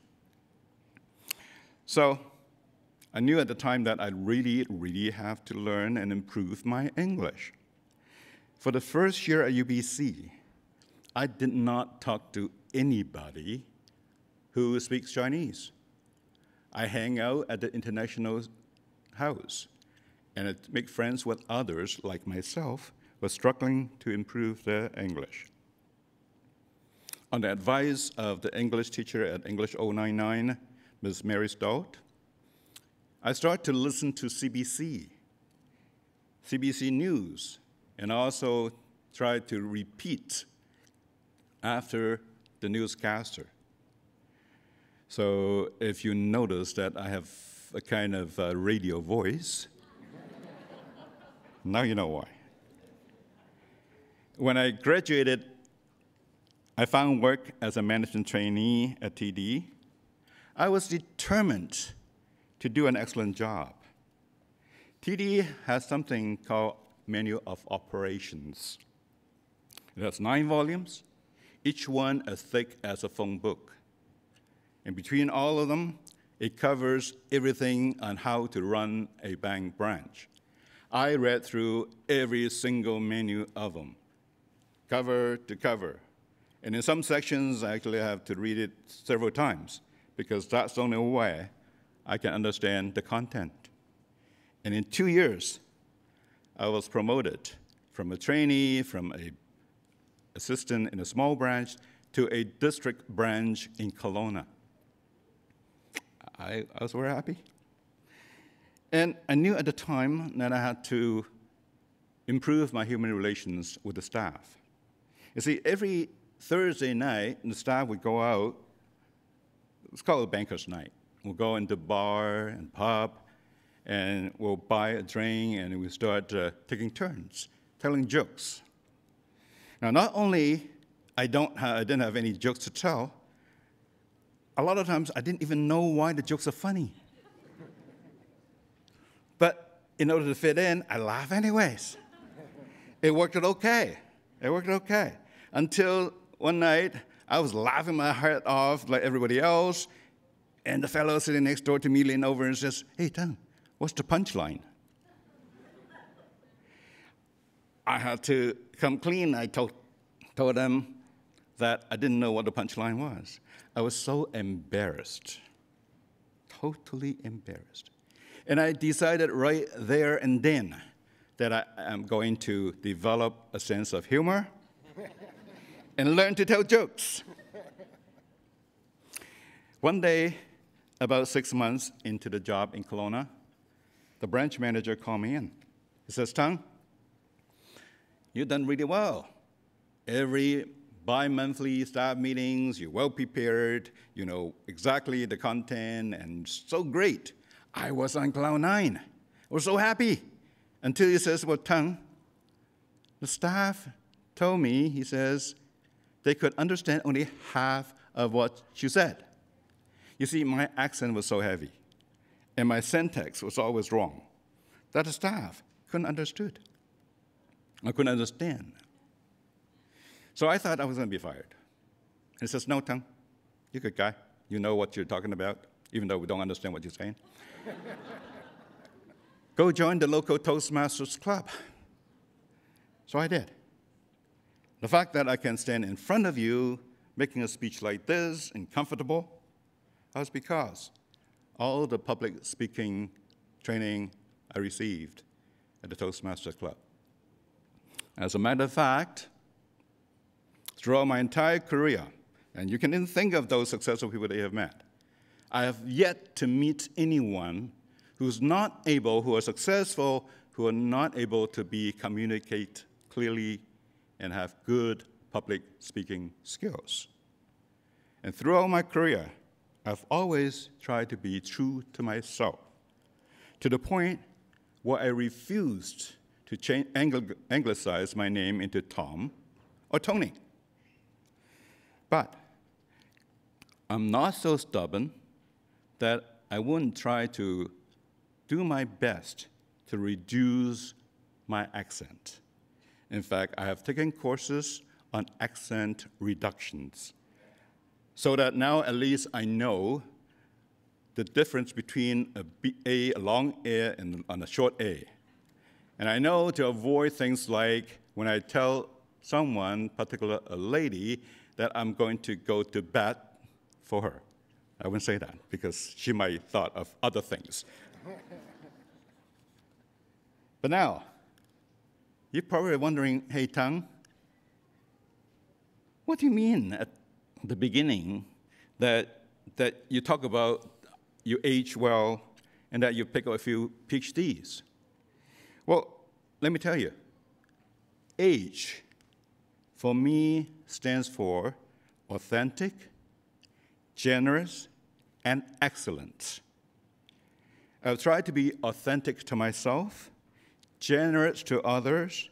So I knew at the time that I really, really have to learn and improve my English. For the first year at UBC, I did not talk to anybody who speaks Chinese. I hang out at the international house and I make friends with others like myself who are struggling to improve their English. On the advice of the English teacher at English 099, Ms. Mary Stout, I started to listen to CBC, CBC News, and also try to repeat after the newscaster. So if you notice that I have a kind of uh, radio voice, [LAUGHS] now you know why. When I graduated I found work as a management trainee at TD. I was determined to do an excellent job. TD has something called Manual of Operations. It has nine volumes, each one as thick as a phone book. And between all of them, it covers everything on how to run a bank branch. I read through every single menu of them, cover to cover, and in some sections, I actually have to read it several times because that's the only way I can understand the content. And in two years, I was promoted from a trainee, from a assistant in a small branch to a district branch in Kelowna. I, I was very happy. And I knew at the time that I had to improve my human relations with the staff. You see, every Thursday night, the staff would go out. It's called a banker's night. We'll go into bar and pub, and we'll buy a drink, and we start uh, taking turns, telling jokes. Now, not only I, don't I didn't have any jokes to tell, a lot of times I didn't even know why the jokes are funny. but in order to fit in, I laugh anyways. it worked out okay. It worked okay. Until one night, I was laughing my heart off like everybody else, and the fellow sitting next door to me leaned over and says, Hey, Tom, what's the punchline? I had to come clean. I told, told them that I didn't know what the punchline was. I was so embarrassed, totally embarrassed. And I decided right there and then that I am going to develop a sense of humor [LAUGHS] and learn to tell jokes. One day, about six months into the job in Kelowna, the branch manager called me in. He says, Tung, you've done really well. Every bi-monthly staff meetings, you're well prepared, you know exactly the content, and so great. I was on cloud nine. I was so happy. Until he says, well, Tung, the staff told me, he says, they could understand only half of what you said. You see, my accent was so heavy, and my syntax was always wrong, that the staff couldn't understood. I couldn't understand. So I thought I was going to be fired. And he says, No, Tung, you're a good guy. You know what you're talking about, even though we don't understand what you're saying. [LAUGHS] Go join the local Toastmasters club. So I did. The fact that I can stand in front of you making a speech like this and comfortable was because all the public speaking training I received at the Toastmasters Club. As a matter of fact, throughout my entire career, and you can even think of those successful people that you have met, I have yet to meet anyone who's not able, who are successful, who are not able to be communicate clearly and have good public speaking skills. And throughout my career, I've always tried to be true to myself, to the point where I refused to change, anglicize my name into Tom or Tony. But I'm not so stubborn that I wouldn't try to do my best to reduce my accent. In fact, I have taken courses on accent reductions so that now at least I know the difference between a, B, a, a long A and, and a short A. And I know to avoid things like when I tell someone, particular a lady, that I'm going to go to bat for her. I wouldn't say that because she might have thought of other things. [LAUGHS] but now, you're probably wondering, hey, Tung, what do you mean at the beginning that, that you talk about you age well and that you pick up a few PhDs? Well, let me tell you, age for me stands for authentic, generous, and excellent. I've tried to be authentic to myself, generous to others,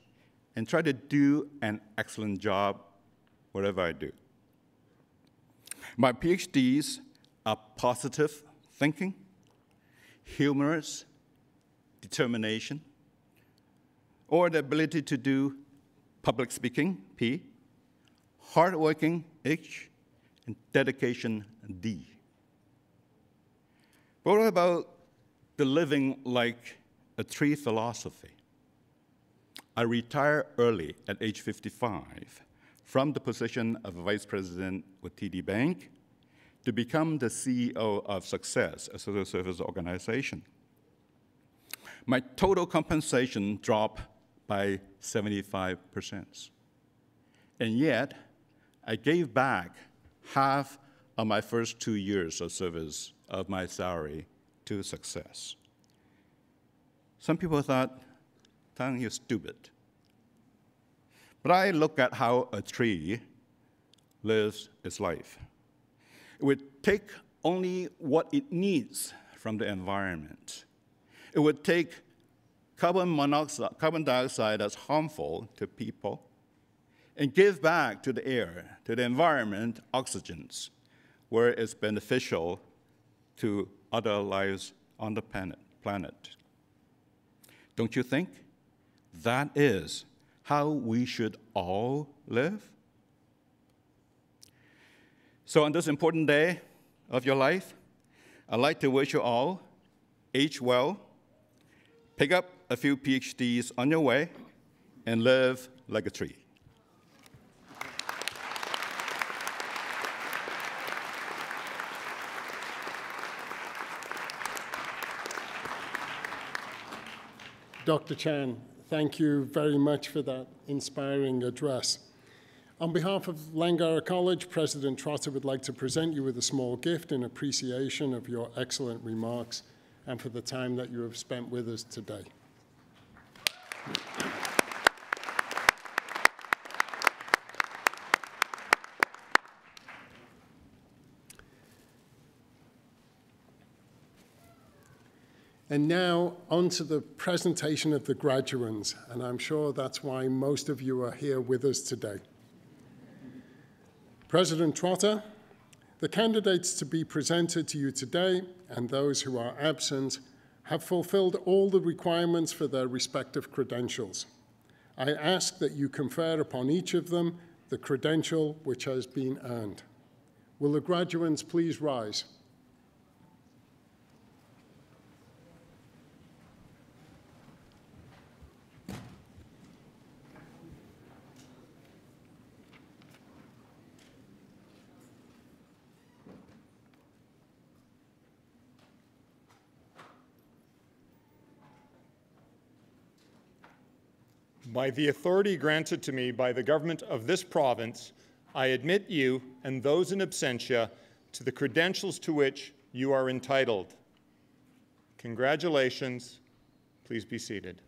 and try to do an excellent job whatever I do. My PhDs are positive thinking, humorous, determination, or the ability to do public speaking, P, hardworking, H, and dedication, D. But what about the living like a tree philosophy? I retire early at age 55 from the position of vice president with TD Bank to become the CEO of Success, a social service organization. My total compensation dropped by 75%. And yet, I gave back half of my first two years of service of my salary to success. Some people thought, Tung, you're stupid. But I look at how a tree lives its life. It would take only what it needs from the environment. It would take carbon monoxide, carbon dioxide that's harmful to people, and give back to the air, to the environment, oxygens, where it's beneficial to other lives on the planet. planet. Don't you think? That is how we should all live. So, on this important day of your life, I'd like to wish you all age well, pick up a few PhDs on your way, and live like a tree. Dr. Chan, thank you very much for that inspiring address. On behalf of Langara College, President Trotter would like to present you with a small gift in appreciation of your excellent remarks and for the time that you have spent with us today. And now on to the presentation of the graduands, and I'm sure that's why most of you are here with us today. President Trotter, the candidates to be presented to you today and those who are absent have fulfilled all the requirements for their respective credentials. I ask that you confer upon each of them the credential which has been earned. Will the graduands please rise? By the authority granted to me by the government of this province, I admit you and those in absentia to the credentials to which you are entitled. Congratulations. Please be seated.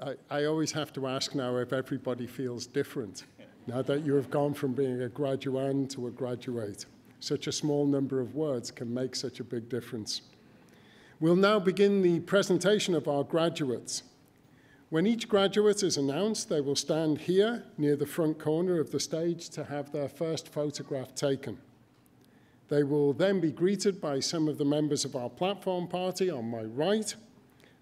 I, I always have to ask now if everybody feels different now that you have gone from being a graduand to a graduate. Such a small number of words can make such a big difference. We'll now begin the presentation of our graduates. When each graduate is announced, they will stand here near the front corner of the stage to have their first photograph taken. They will then be greeted by some of the members of our platform party on my right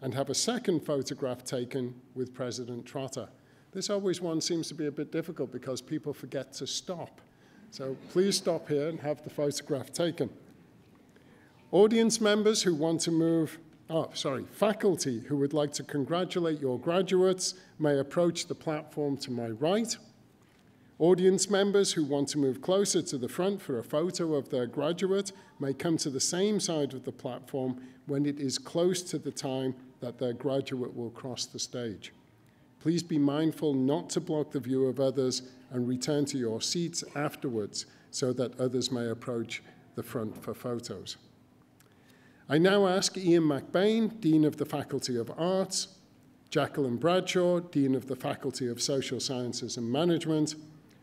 and have a second photograph taken with President Trotter. This always one seems to be a bit difficult because people forget to stop. So please stop here and have the photograph taken. Audience members who want to move, oh, sorry, faculty who would like to congratulate your graduates may approach the platform to my right. Audience members who want to move closer to the front for a photo of their graduate may come to the same side of the platform when it is close to the time that their graduate will cross the stage. Please be mindful not to block the view of others and return to your seats afterwards so that others may approach the front for photos. I now ask Ian McBain, Dean of the Faculty of Arts, Jacqueline Bradshaw, Dean of the Faculty of Social Sciences and Management,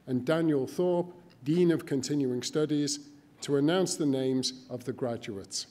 and Daniel Thorpe, Dean of Continuing Studies, to announce the names of the graduates.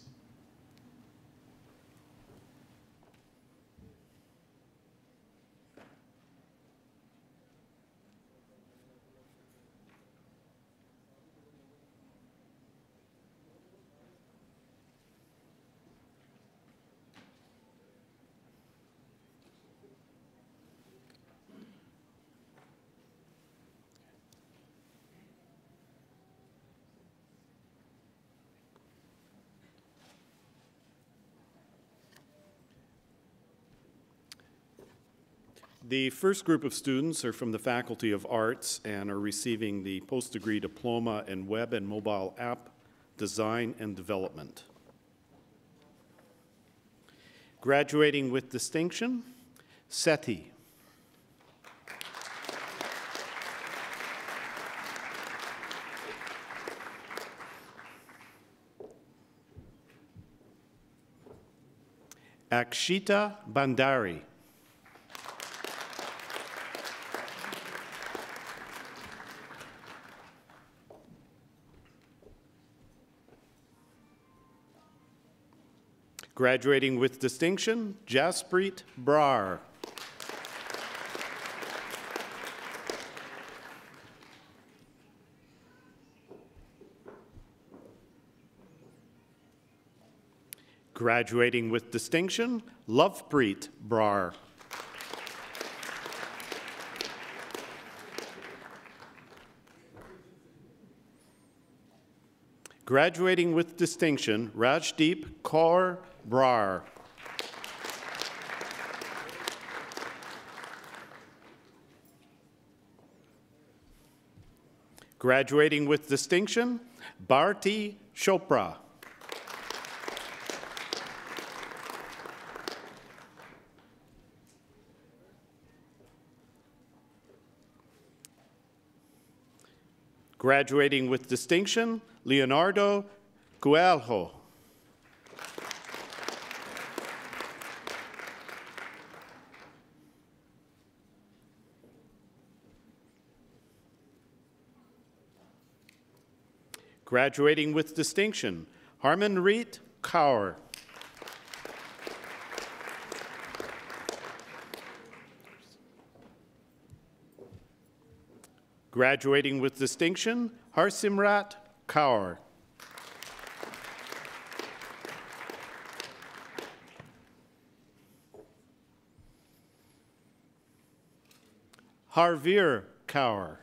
The first group of students are from the Faculty of Arts and are receiving the post-degree diploma in Web and Mobile App Design and Development. Graduating with distinction, SETI. Akshita Bandari. Graduating with distinction, Jaspreet Brar. Graduating with distinction, Lovepreet Brar. Graduating with distinction, Rajdeep Kaur Brar. Graduating with distinction, Bharti Chopra. Graduating with distinction, Leonardo Coelho. Graduating with distinction, Harmanreet Kaur. Graduating with distinction, Harsimrat Kaur. Harveer Kaur.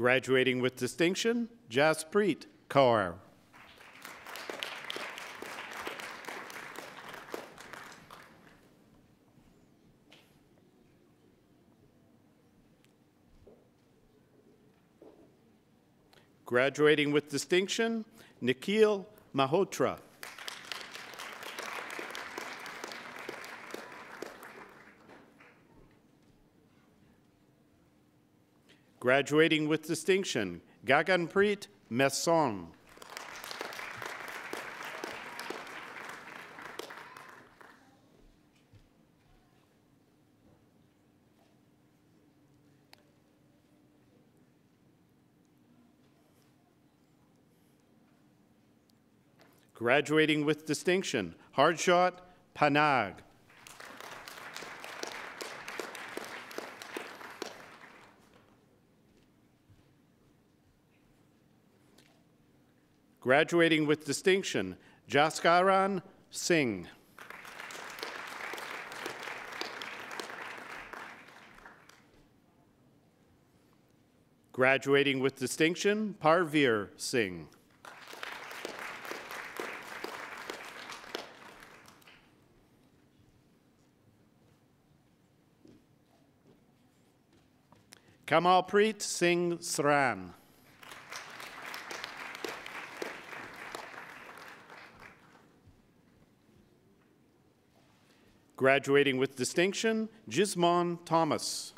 Graduating with distinction, Jaspreet Kaur. Graduating with distinction, Nikhil Malhotra. Graduating with distinction, Gaganpreet Messon. Graduating with distinction, Harjot Panag. Graduating with distinction, Jaskaran Singh. Graduating with distinction, Parveer Singh. Kamalpreet Singh Sran. Graduating with distinction, Gismon Thomas.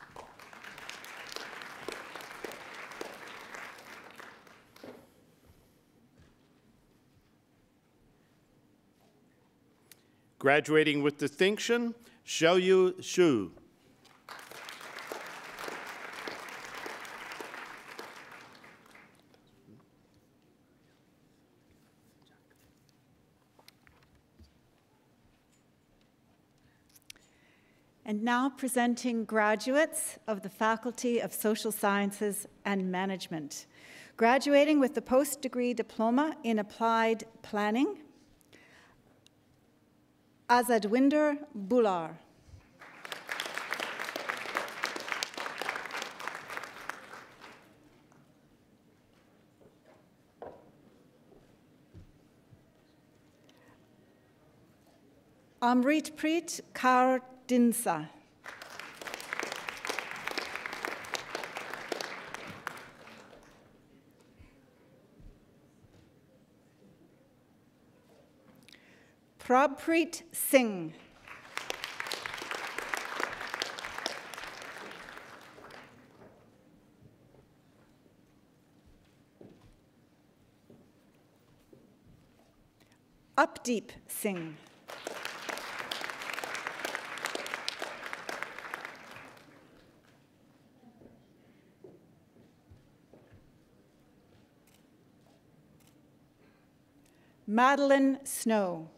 Graduating with distinction, Xiaoyu Shu. Now presenting graduates of the Faculty of Social Sciences and Management. Graduating with the post-degree diploma in Applied Planning, Azadwinder Bular. Amrit Preet Kaur Dinsa. Prabpreet Singh. Updeep Singh. Madeline Snow.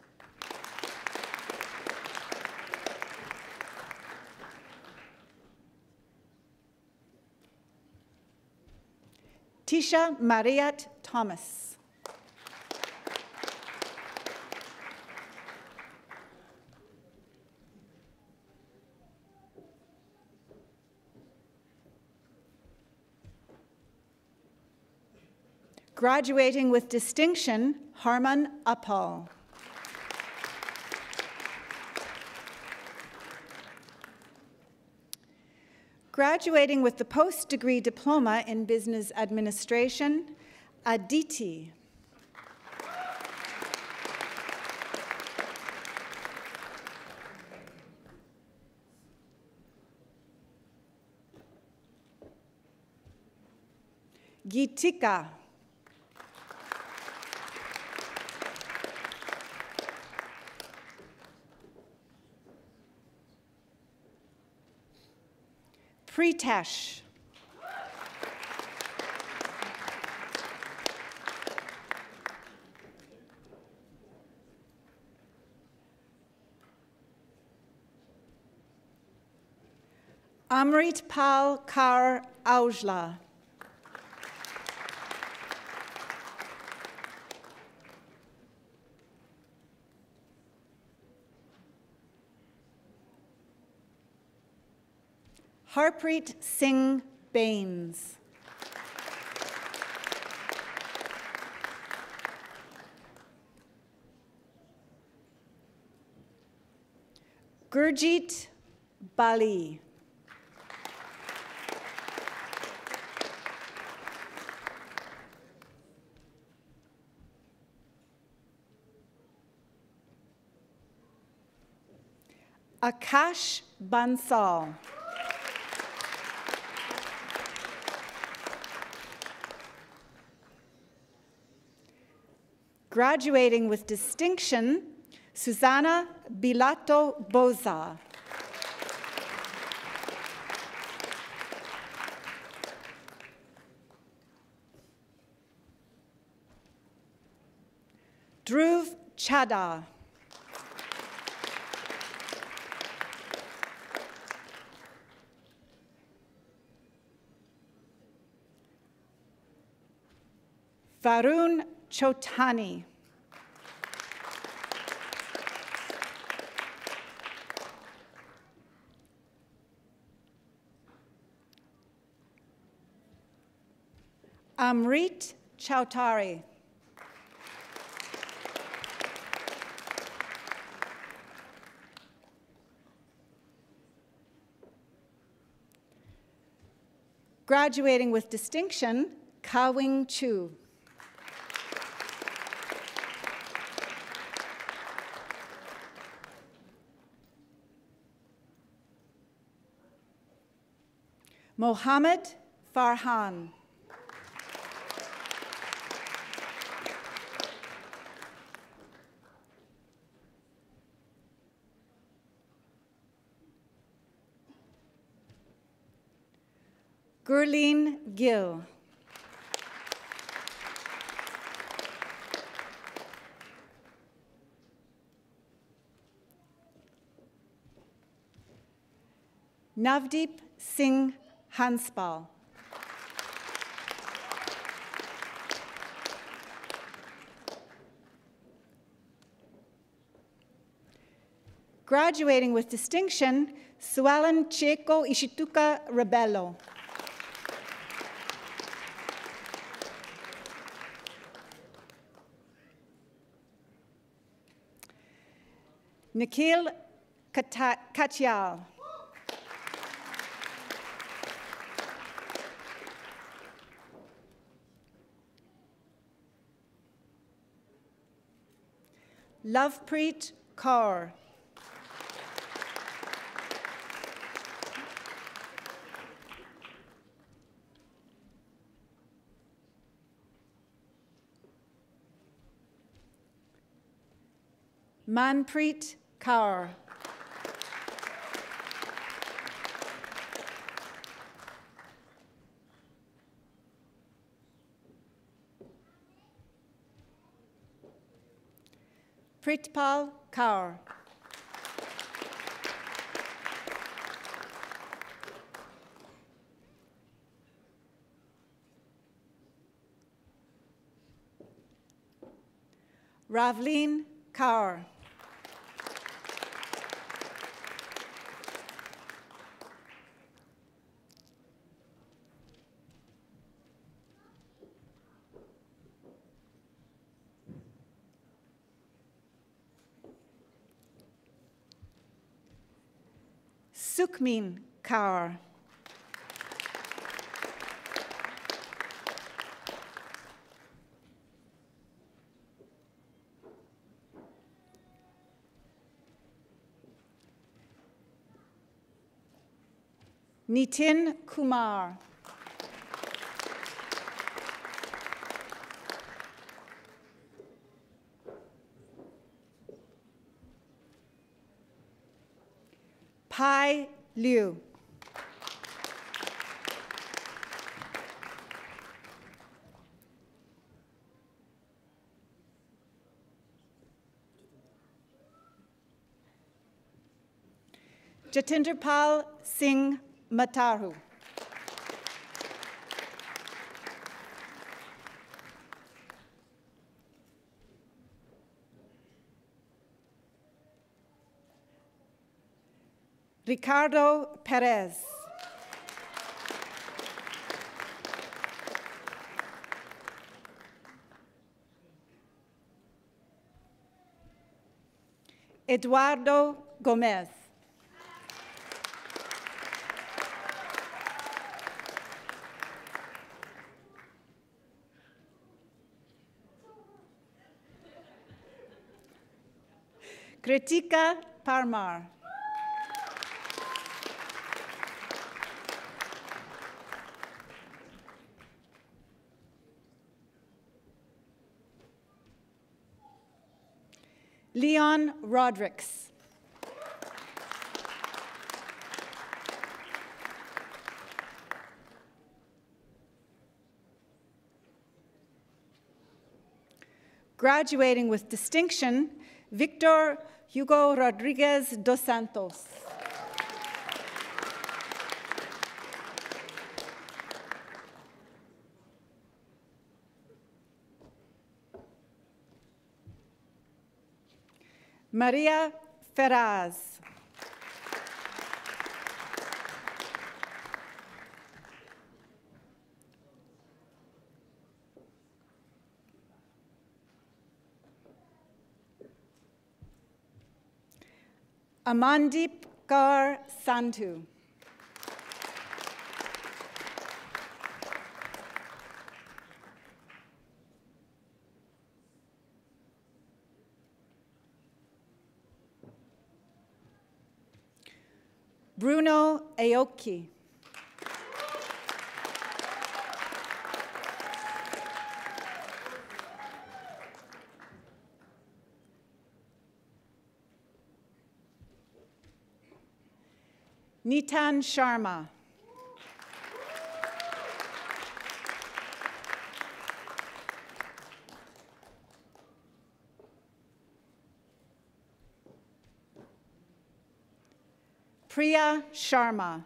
Tisha Mariat Thomas. Graduating with distinction, Harman Apal. Graduating with the post-degree diploma in business administration, Aditi. Gitika. Pritesh. Amrit Pal Kar Aujla. Harpreet Singh Baines. Gurjit Bali. Akash Bansal. Graduating with distinction, Susana Bilato Boza. Dhruv Chada. Varun Chotani. Amrit Chautari. Graduating with distinction, Kawing Chu. Mohammed Farhan. Gurleen Gill. Navdeep Singh Hanspal. Graduating with distinction, Sualan Chieko Ishituka Rebello. Nikhil Katyal. Lovepreet Kaur. Manpreet Kaur. Pritpal Kaur. Ravleen Kaur. Sukmin Kaur. Nitin Kumar. Pai Liu. Jatinderpal Singh Mataru. Ricardo Perez. Eduardo Gomez. Kritika Parmar. Leon Rodricks. Graduating with distinction, Victor Hugo Rodriguez dos Santos. Maria Ferraz. Amandip Kaur Sandhu. Bruno Aoki. Nitan Sharma. Priya Sharma.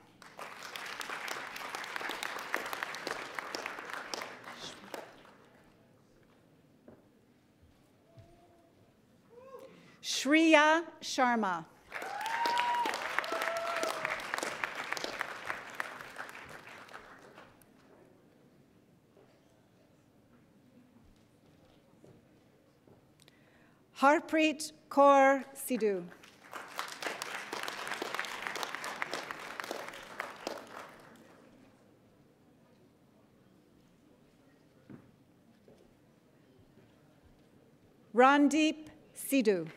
Shriya Sharma. Harpreet Kaur Sidhu. Randeep Sidhu.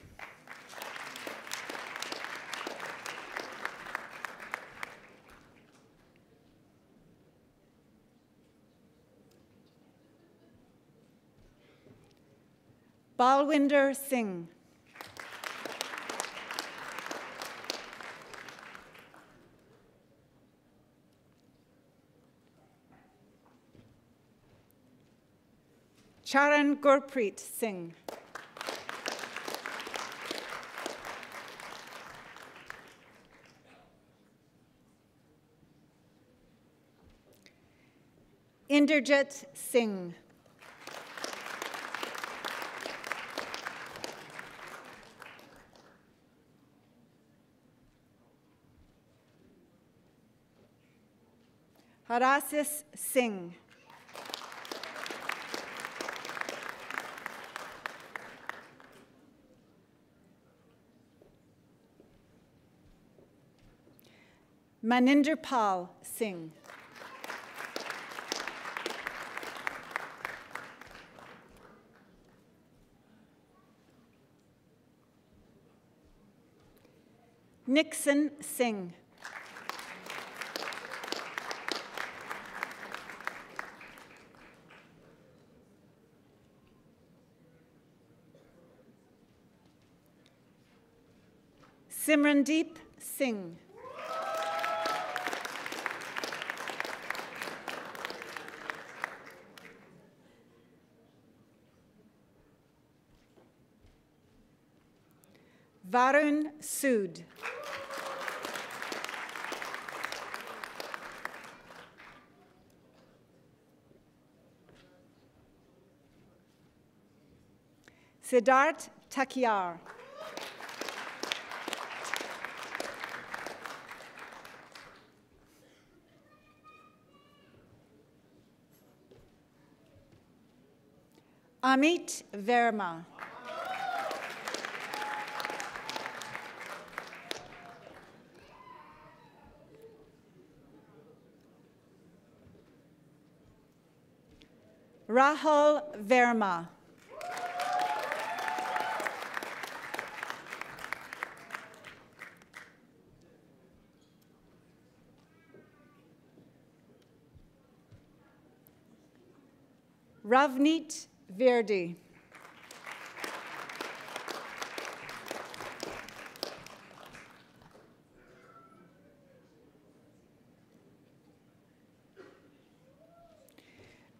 Balwinder Singh. Charan Gurpreet Singh. Inderjit Singh. Harasis Singh. Maninder Pal Singh. Nixon Singh. Simrandeep Singh. Varun Sood. Siddharth Takiar. Amit Verma. Rahul Verma. Ravneet Verdi.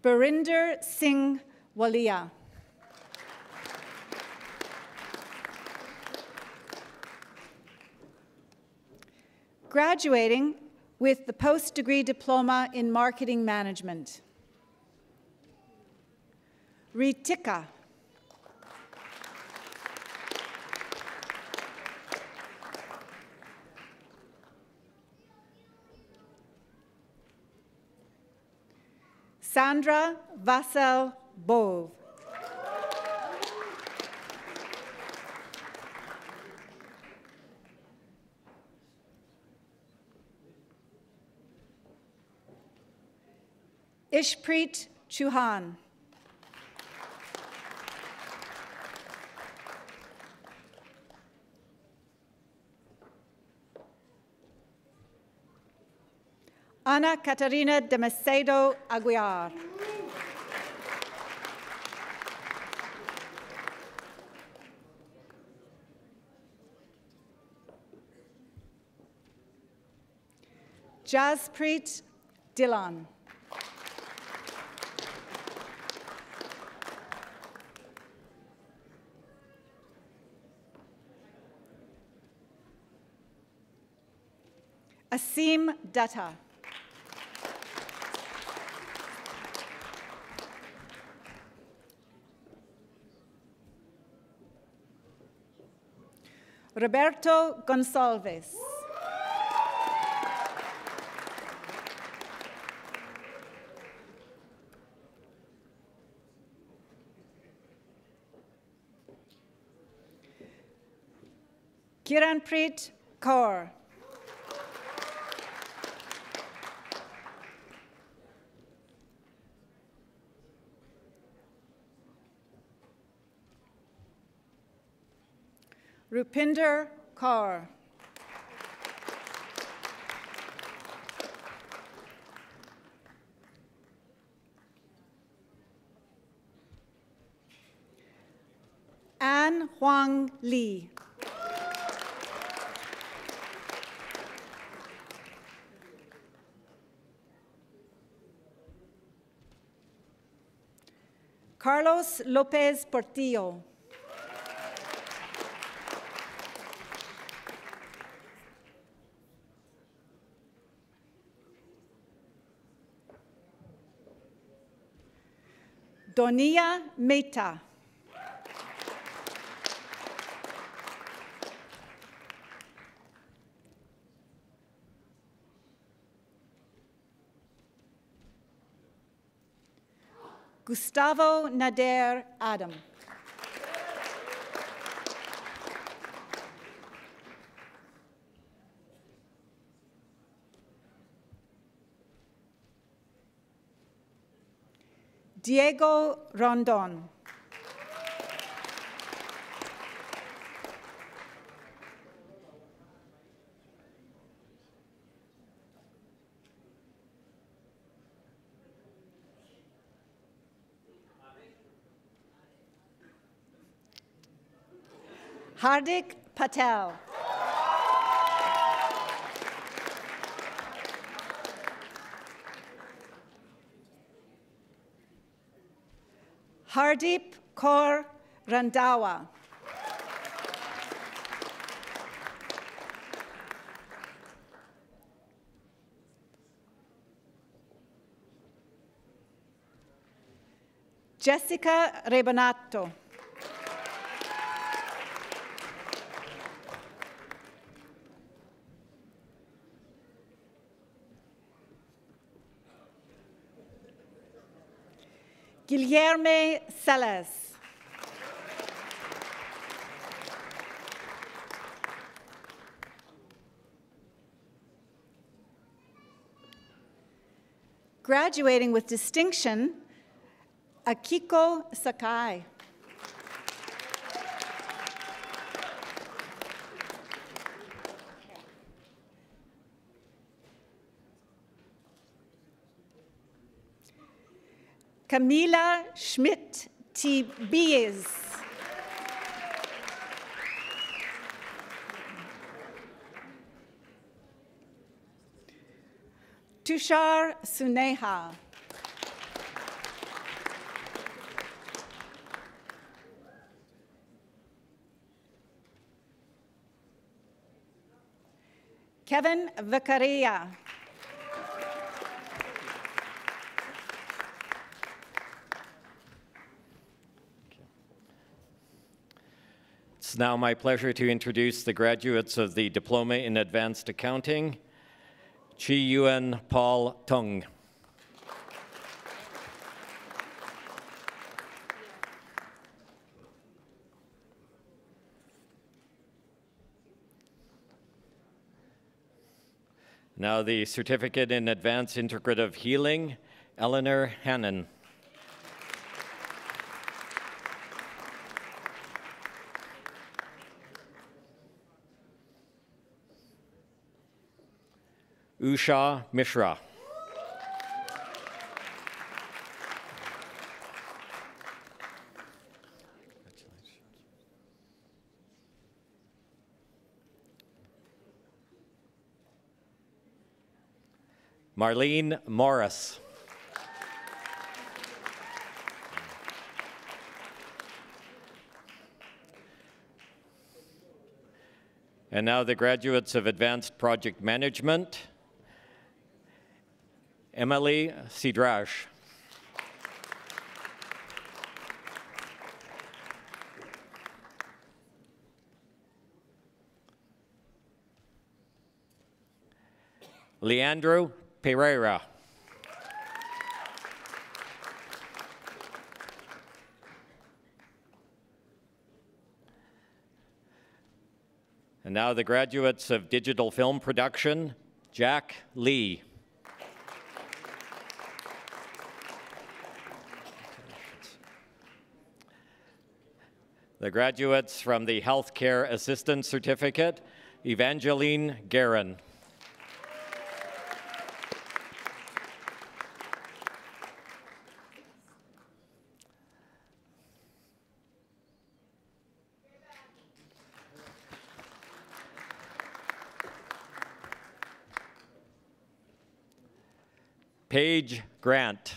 Barinder Singh Walia. Graduating with the post-degree diploma in marketing management. Ritika. Sandra Vassel Bove. Ishpreet Chauhan. Ana Catarina de Macedo Aguiar. Jaspreet Dhillon. Asim Datta. Roberto Gonçalves. Kiranpreet Kaur. Rupinder Kaur. Anne Huang Lee. Carlos Lopez Portillo. Donia Mehta. Gustavo Nader Adam. Diego Rondon. Hardik Patel. Hardeep Kaur Randawa. Jessica Rebanato. Guilherme Salas. Graduating with distinction, Akiko Sakai. Camila Schmidt Tibies. Tushar Suneha. Kevin Vicaria. It's now my pleasure to introduce the graduates of the Diploma in Advanced Accounting, Chi Yuan Paul Tung. Now the Certificate in Advanced Integrative Healing, Eleanor Hannon. Usha Mishra. Marlene Morris. And now the graduates of Advanced Project Management, Emily Sidrash. Leandro Pereira. And now the graduates of digital film production, Jack Lee. The graduates from the Healthcare Assistant Certificate, Evangeline Guerin. Paige Grant.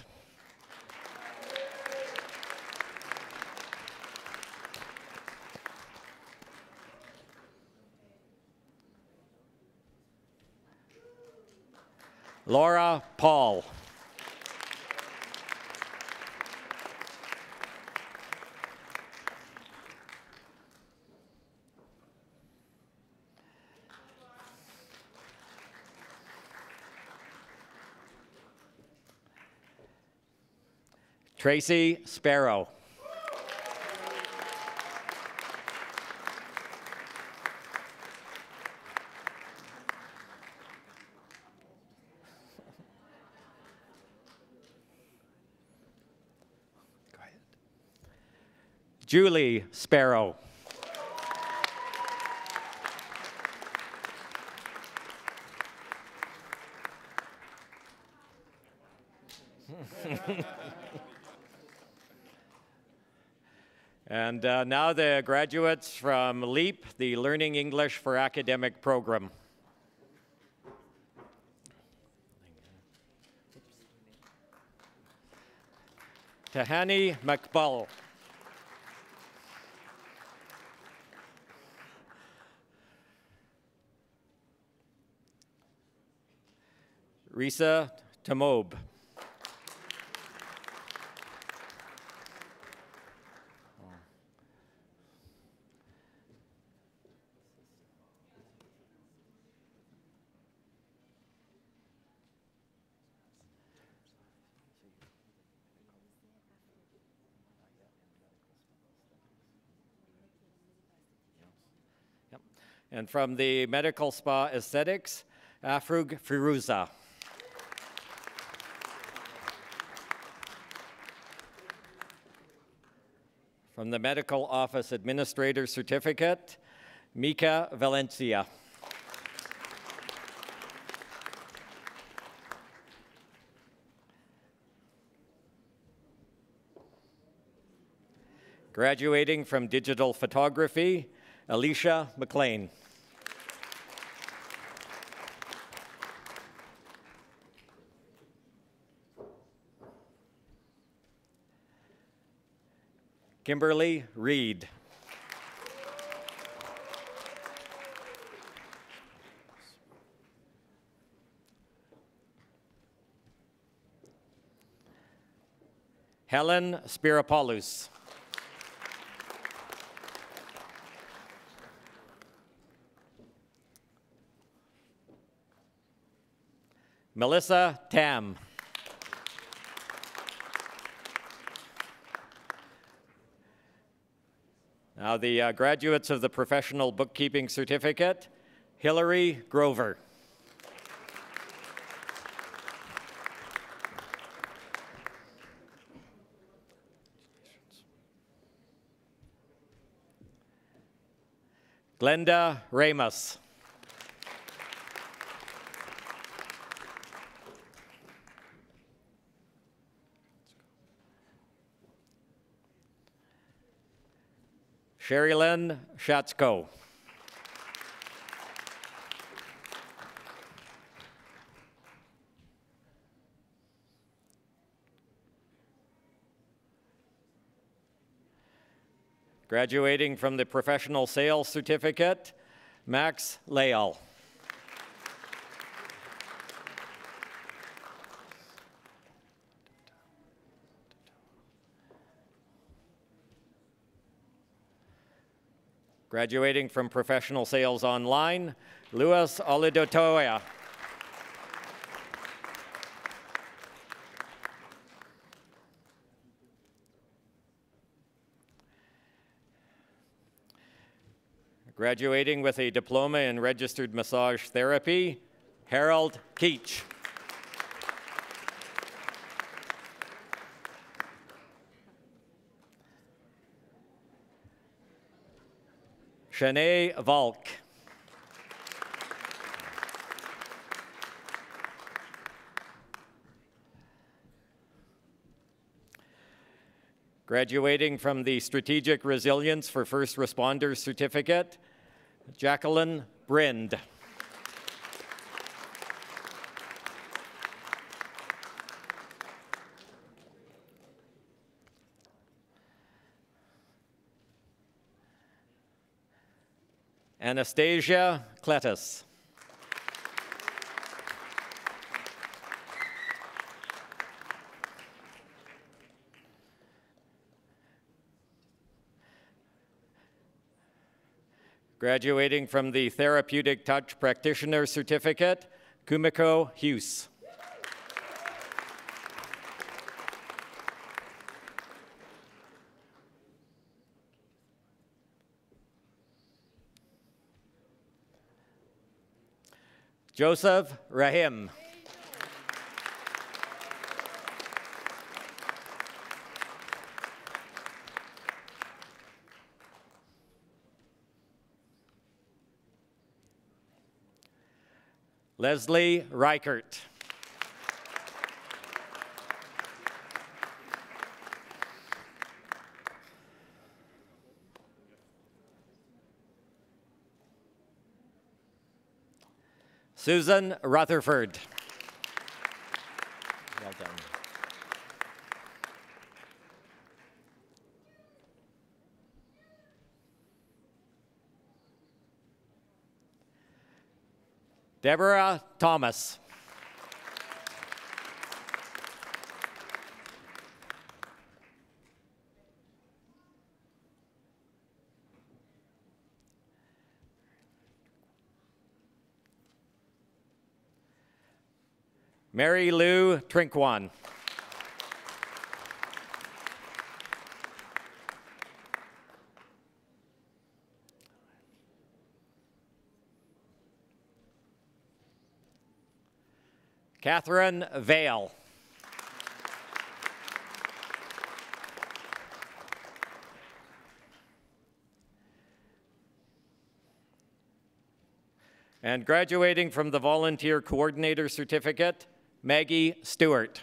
Laura Paul. Tracy Sparrow. Julie Sparrow. and uh, now the graduates from LEAP, the Learning English for Academic program. Tahani McBull. Risa Tamob. And from the Medical Spa Aesthetics, Afrug Firuza. From the Medical Office Administrator Certificate, Mika Valencia. Graduating from digital photography, Alicia McLean. Kimberly Reed. Helen Spiropoulos. Melissa Tam. Now, the uh, graduates of the Professional Bookkeeping Certificate, Hillary Grover. Glenda Ramos. Sherry Lynn Schatzko. Graduating from the Professional Sales Certificate, Max Leal. Graduating from Professional Sales Online, Luis Olidotoya. Graduating with a diploma in registered massage therapy, Harold Keach. Shanae Valk. Graduating from the Strategic Resilience for First Responders Certificate, Jacqueline Brind. Anastasia Kletis. Graduating from the Therapeutic Touch Practitioner Certificate, Kumiko Hughes. Joseph Rahim. Leslie Reichert. Susan Rutherford. Well done. Deborah Thomas. Mary Lou Trinkwan. Catherine Vale. And graduating from the Volunteer Coordinator Certificate, Maggie Stewart.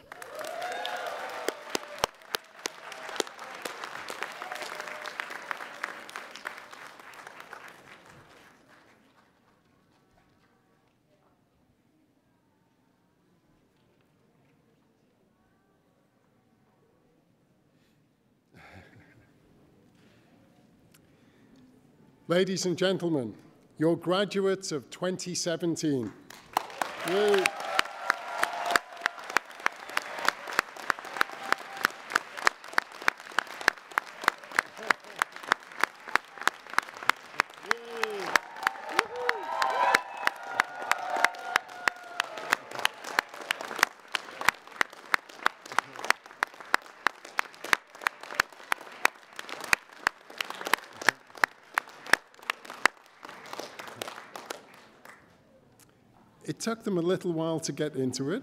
Ladies and gentlemen, your graduates of 2017. Yay. It took them a little while to get into it.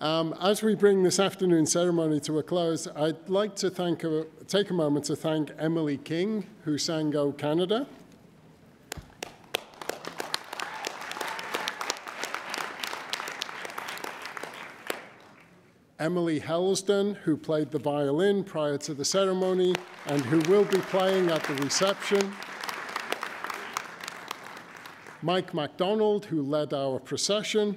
Um, as we bring this afternoon ceremony to a close, I'd like to thank a, take a moment to thank Emily King, who sang Canada. Emily Helsden, who played the violin prior to the ceremony and who will be playing at the reception. Mike MacDonald, who led our procession.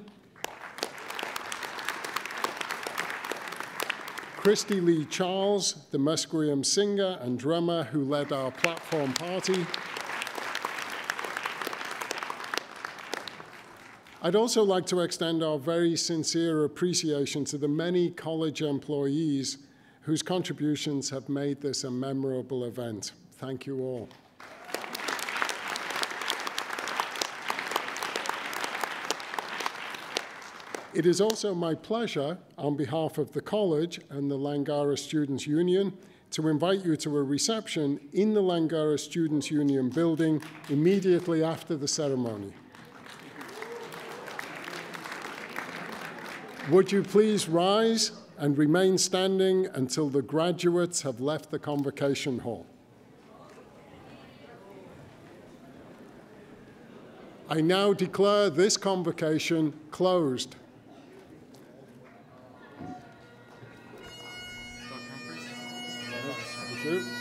Christy Lee Charles, the Musqueam singer and drummer who led our platform party. I'd also like to extend our very sincere appreciation to the many college employees whose contributions have made this a memorable event. Thank you all. It is also my pleasure, on behalf of the college and the Langara Students' Union, to invite you to a reception in the Langara Students' Union building immediately after the ceremony. Would you please rise and remain standing until the graduates have left the convocation hall? I now declare this convocation closed. You.